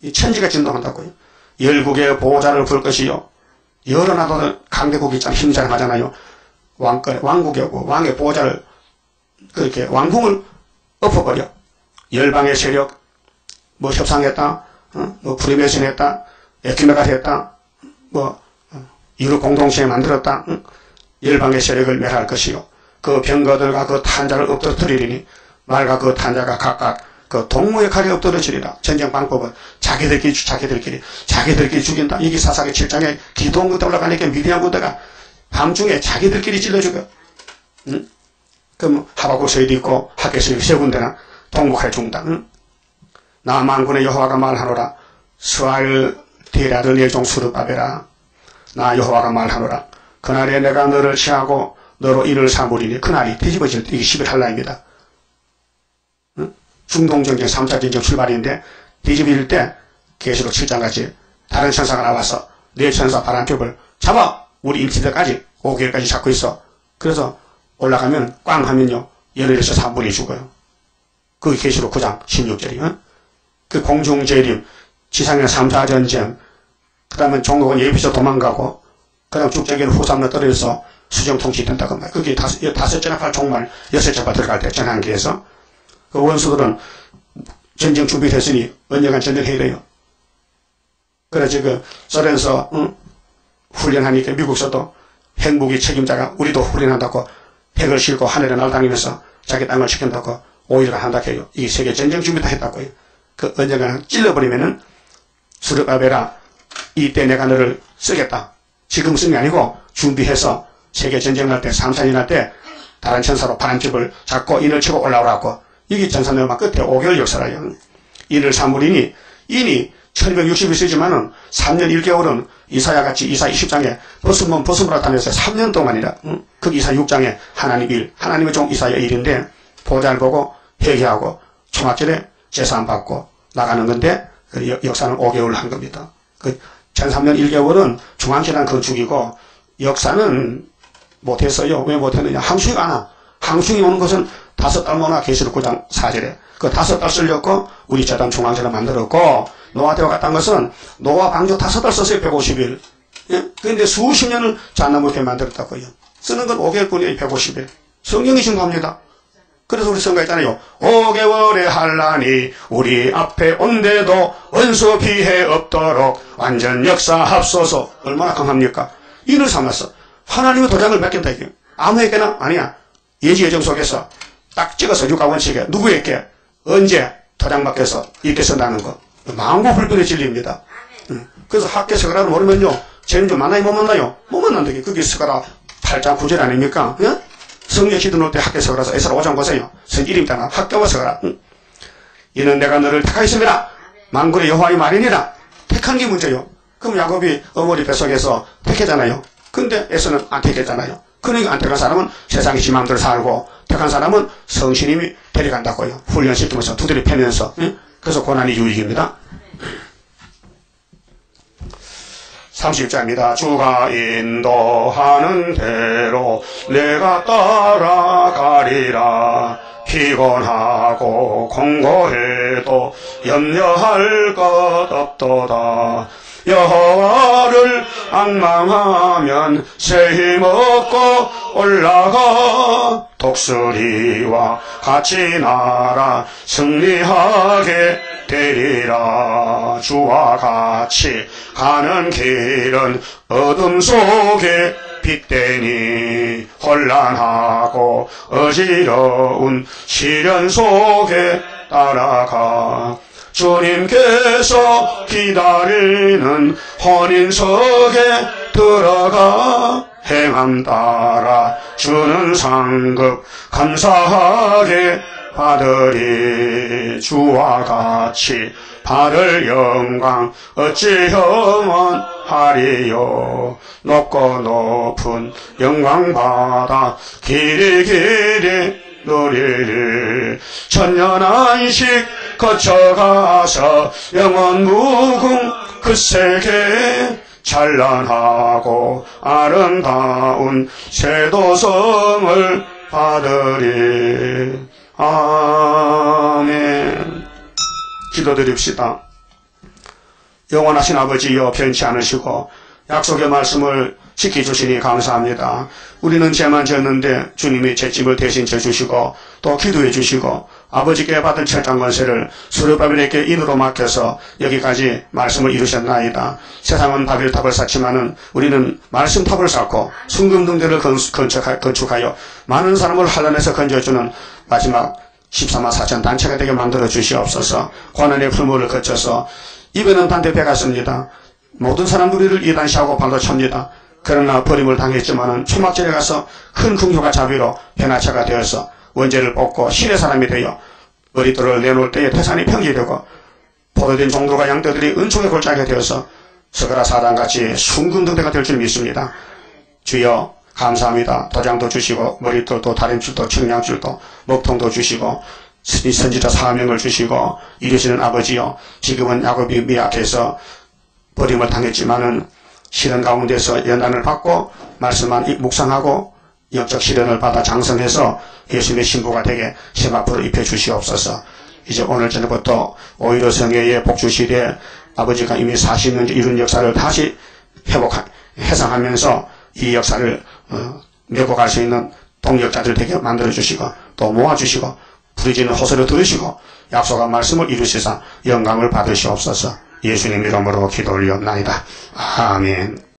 이 천지가 진동한다고요 열국의 보호자를 불 것이요 여러 나라도 강대국이 참 힘이 잘 하잖아요 왕권, 왕국의 왕의 보호자를 그렇게 왕궁을 엎어버려. 열방의 세력, 뭐 협상했다, 어? 뭐 프리메이션했다, 에키메가 했다, 뭐 어? 유럽 공동체에 만들었다. 응? 열방의 세력을 멸할 것이요. 그 병거들과 그 탄자를 엎드리리니 말과 그 탄자가 각각 그 동무의 칼에 엎드러지리라. 전쟁 방법은 자기들끼리 자기들끼리 자기들끼리 죽인다. 이게 사사기 7장에 기도원 군대 올라가니까 미디안 군대가 밤중에 자기들끼리 찔러 죽여. 응? 그럼 하바구서에도 있고 학교에서 세 군데나 동북할 중단. 응? 나만군의 여호와가 말하노라. 스알 데라를 내종 수르바베라. 나 여호와가 말하노라. 그날에 내가 너를 시하고 너로 이를 삼으리니 그날이 뒤집어질 때 이게 11 할라입니다. 응? 중동전쟁 3차 전쟁 출발인데 뒤집어질 때 계시록 7장같이 다른 천사가 나와서 내 천사 바람벽을 잡아 우리 인치들까지 5개월까지 잡고 있어. 그래서 올라가면 꽝 하면요. 열흘에서 3분이 죽어요. 그 계시록 9장 16절이. 어? 그 공중재림, 지상의 3, 4전쟁, 그 다음에 종국은 예비서 도망가고, 그 다음 죽적인 후삼로 떨어져서 수정통치 된다고 말. 그게 다섯, 다섯째나 팔 종말, 여섯째 바 들어갈 때 전환기에서 그 원수들은 전쟁 준비됐으니 언젠간 전쟁해야 돼요. 그래서 그 소련서 응? 훈련하니까 미국서도 핵무기 책임자가 우리도 훈련한다고 핵을 싣고 하늘에 날다니면서 자기 땅을 지킨다고 오일을 한다 해요. 이게 세계 전쟁 준비다 했다고요. 그 언젠가 찔러버리면은 수르바베라 이때 내가 너를 쓰겠다. 지금 쓰는 게 아니고 준비해서 세계 전쟁 날 때, 삼산이 날 때 다른 천사로 바람집을 잡고 인을 치고 올라오라고 이게 전사내막 끝에 5개월 역사라요. 인을 삼으리니 인이 1260이 지만은 3년 1개월은 이사야 같이 이사 20장에 벗으면 벗음으로 다녔어요. 3년 동안이라. 응? 그 이사 6장에 하나님 일, 하나님의 종 이사야 일인데 보좌를 보고 회개하고 초막절에 재산 받고 나가는 건데 그 역사는 5개월 한 겁니다. 그 1003년 1개월은 중앙재단 건축이고 역사는 못했어요. 왜 못했느냐? 항수가 안 와. 항수이 오는 것은 다섯 달 모나 계시록 9장 4절에 그 다섯 달 쓸렸고 우리 재단 중앙재단 만들었고 노아 대와 같은 것은 노아 방조 다섯 달 썼어요. 150일. 예? 그런데 수십 년을 잣나무 이렇게 만들었다고요. 쓰는 건 5개월뿐이에요. 150일. 성경이 증거합니다. 그래서 우리 성가 있잖아요. 5개월의 한란이 우리 앞에 온데도 원수 피해 없도록 완전 역사합소서. 얼마나 강합니까? 이를 삼았어. 하나님의 도장을 맡긴다 이게. 아무에게나 아니야. 예지 예정 속에서 딱 찍어서 육가원칙에 누구에게 언제 도장 맡겨서 이렇게 쓴다는 거. 망고 불변의 진리입니다. 그래서 학교 서가라를 모르면요. 쟤는 좀 만나요? 못 만나요? 못 만난다. 그게 서가라 8장 9절 아닙니까? 예? 성령 시도 놓을 때 학교 서가라서 에스라 5장 보세요. 성일입니다. 학교와 서가라. 응? 이는 내가 너를 택하였습니다. 망군의 여호와의 말이니라. 택한 게 문제요. 그럼 야곱이 어머니 뱃속에서 택했잖아요. 근데 에서는 안 택했잖아요. 그러니까 안 택한 사람은 세상에 지 마음대로 살고 택한 사람은 성신님이 데려간다고요. 훈련시키면서 두드려 패면서. 응? 그래서 고난이 유익입니다. 30자입니다. 주가 인도하는 대로 내가 따라가리라. 피곤하고 공고해도 염려할 것 없도다. 여호와를 악망하면 새 힘없고 올라가 독수리와 같이 날아 승리하게 되리라. 주와 같이 가는 길은 어둠 속에 빛되니 혼란하고 어지러운 시련 속에 따라가 주님께서 기다리는 혼인석에 들어가 행함 따라 주는 상급 감사하게 받으리. 주와 같이 받을 영광 어찌 혐언하리요? 높고 높은 영광 받아 길이 길이 누리리. 천년 안식 거쳐가서 영원 무궁 그 세계 찬란하고 아름다운 세도성을 받으리. 아멘. 기도드립시다. 영원하신 아버지여 변치 않으시고 약속의 말씀을 지켜주시니 감사합니다. 우리는 죄만 지었는데 주님이 죄짐을 대신 져주시고 또 기도해 주시고 아버지께 받은 철장 권세를 수르바벨에게 인으로 맡겨서 여기까지 말씀을 이루셨나이다. 세상은 바벨탑을 쌓지만은 우리는 말씀탑을 쌓고 순금등대를 건축하여 많은 사람을 환란에서 건져주는 마지막 14만 4천 단체가 되게 만들어 주시옵소서 고난의 풀무를 거쳐서 입에는 단대 배갔습니다. 모든 사람들이 를 이단시하고 발로 찹니다. 그러나 버림을 당했지만은 초막절에 가서 큰 궁효가 자비로 변화차가 되어서 원죄를 뽑고 신의 사람이 되어 머리털을 내놓을 때에 태산이 평지되고 포도된 종들과 양떼들이 은총의 골짜기가 되어서 서가라 사단같이 숭근등대가 될 줄 믿습니다. 주여 감사합니다. 도장도 주시고 머리털도 다림줄도 청량줄도 먹통도 주시고 선지자 사명을 주시고 이루시는 아버지요 지금은 야곱이 미약해서 버림을 당했지만은 시련 가운데서 연단을 받고 말씀만 묵상하고 영적 시련을 받아 장성해서 예수님의 신부가 되게 세마포를 입혀 주시옵소서. 이제 오늘 저녁부터 오히려 성회의 복주시대 아버지가 이미 40년 이룬 역사를 다시 회복 해상하면서 이 역사를 어, 메고 갈 수 있는 동력자들 되게 만들어 주시고 또 모아 주시고 부르짖는 호소를 들으시고 약속한 말씀을 이루시사 영광을 받으시옵소서. 예수님 이름으로 기도 올렸나이다. 아멘.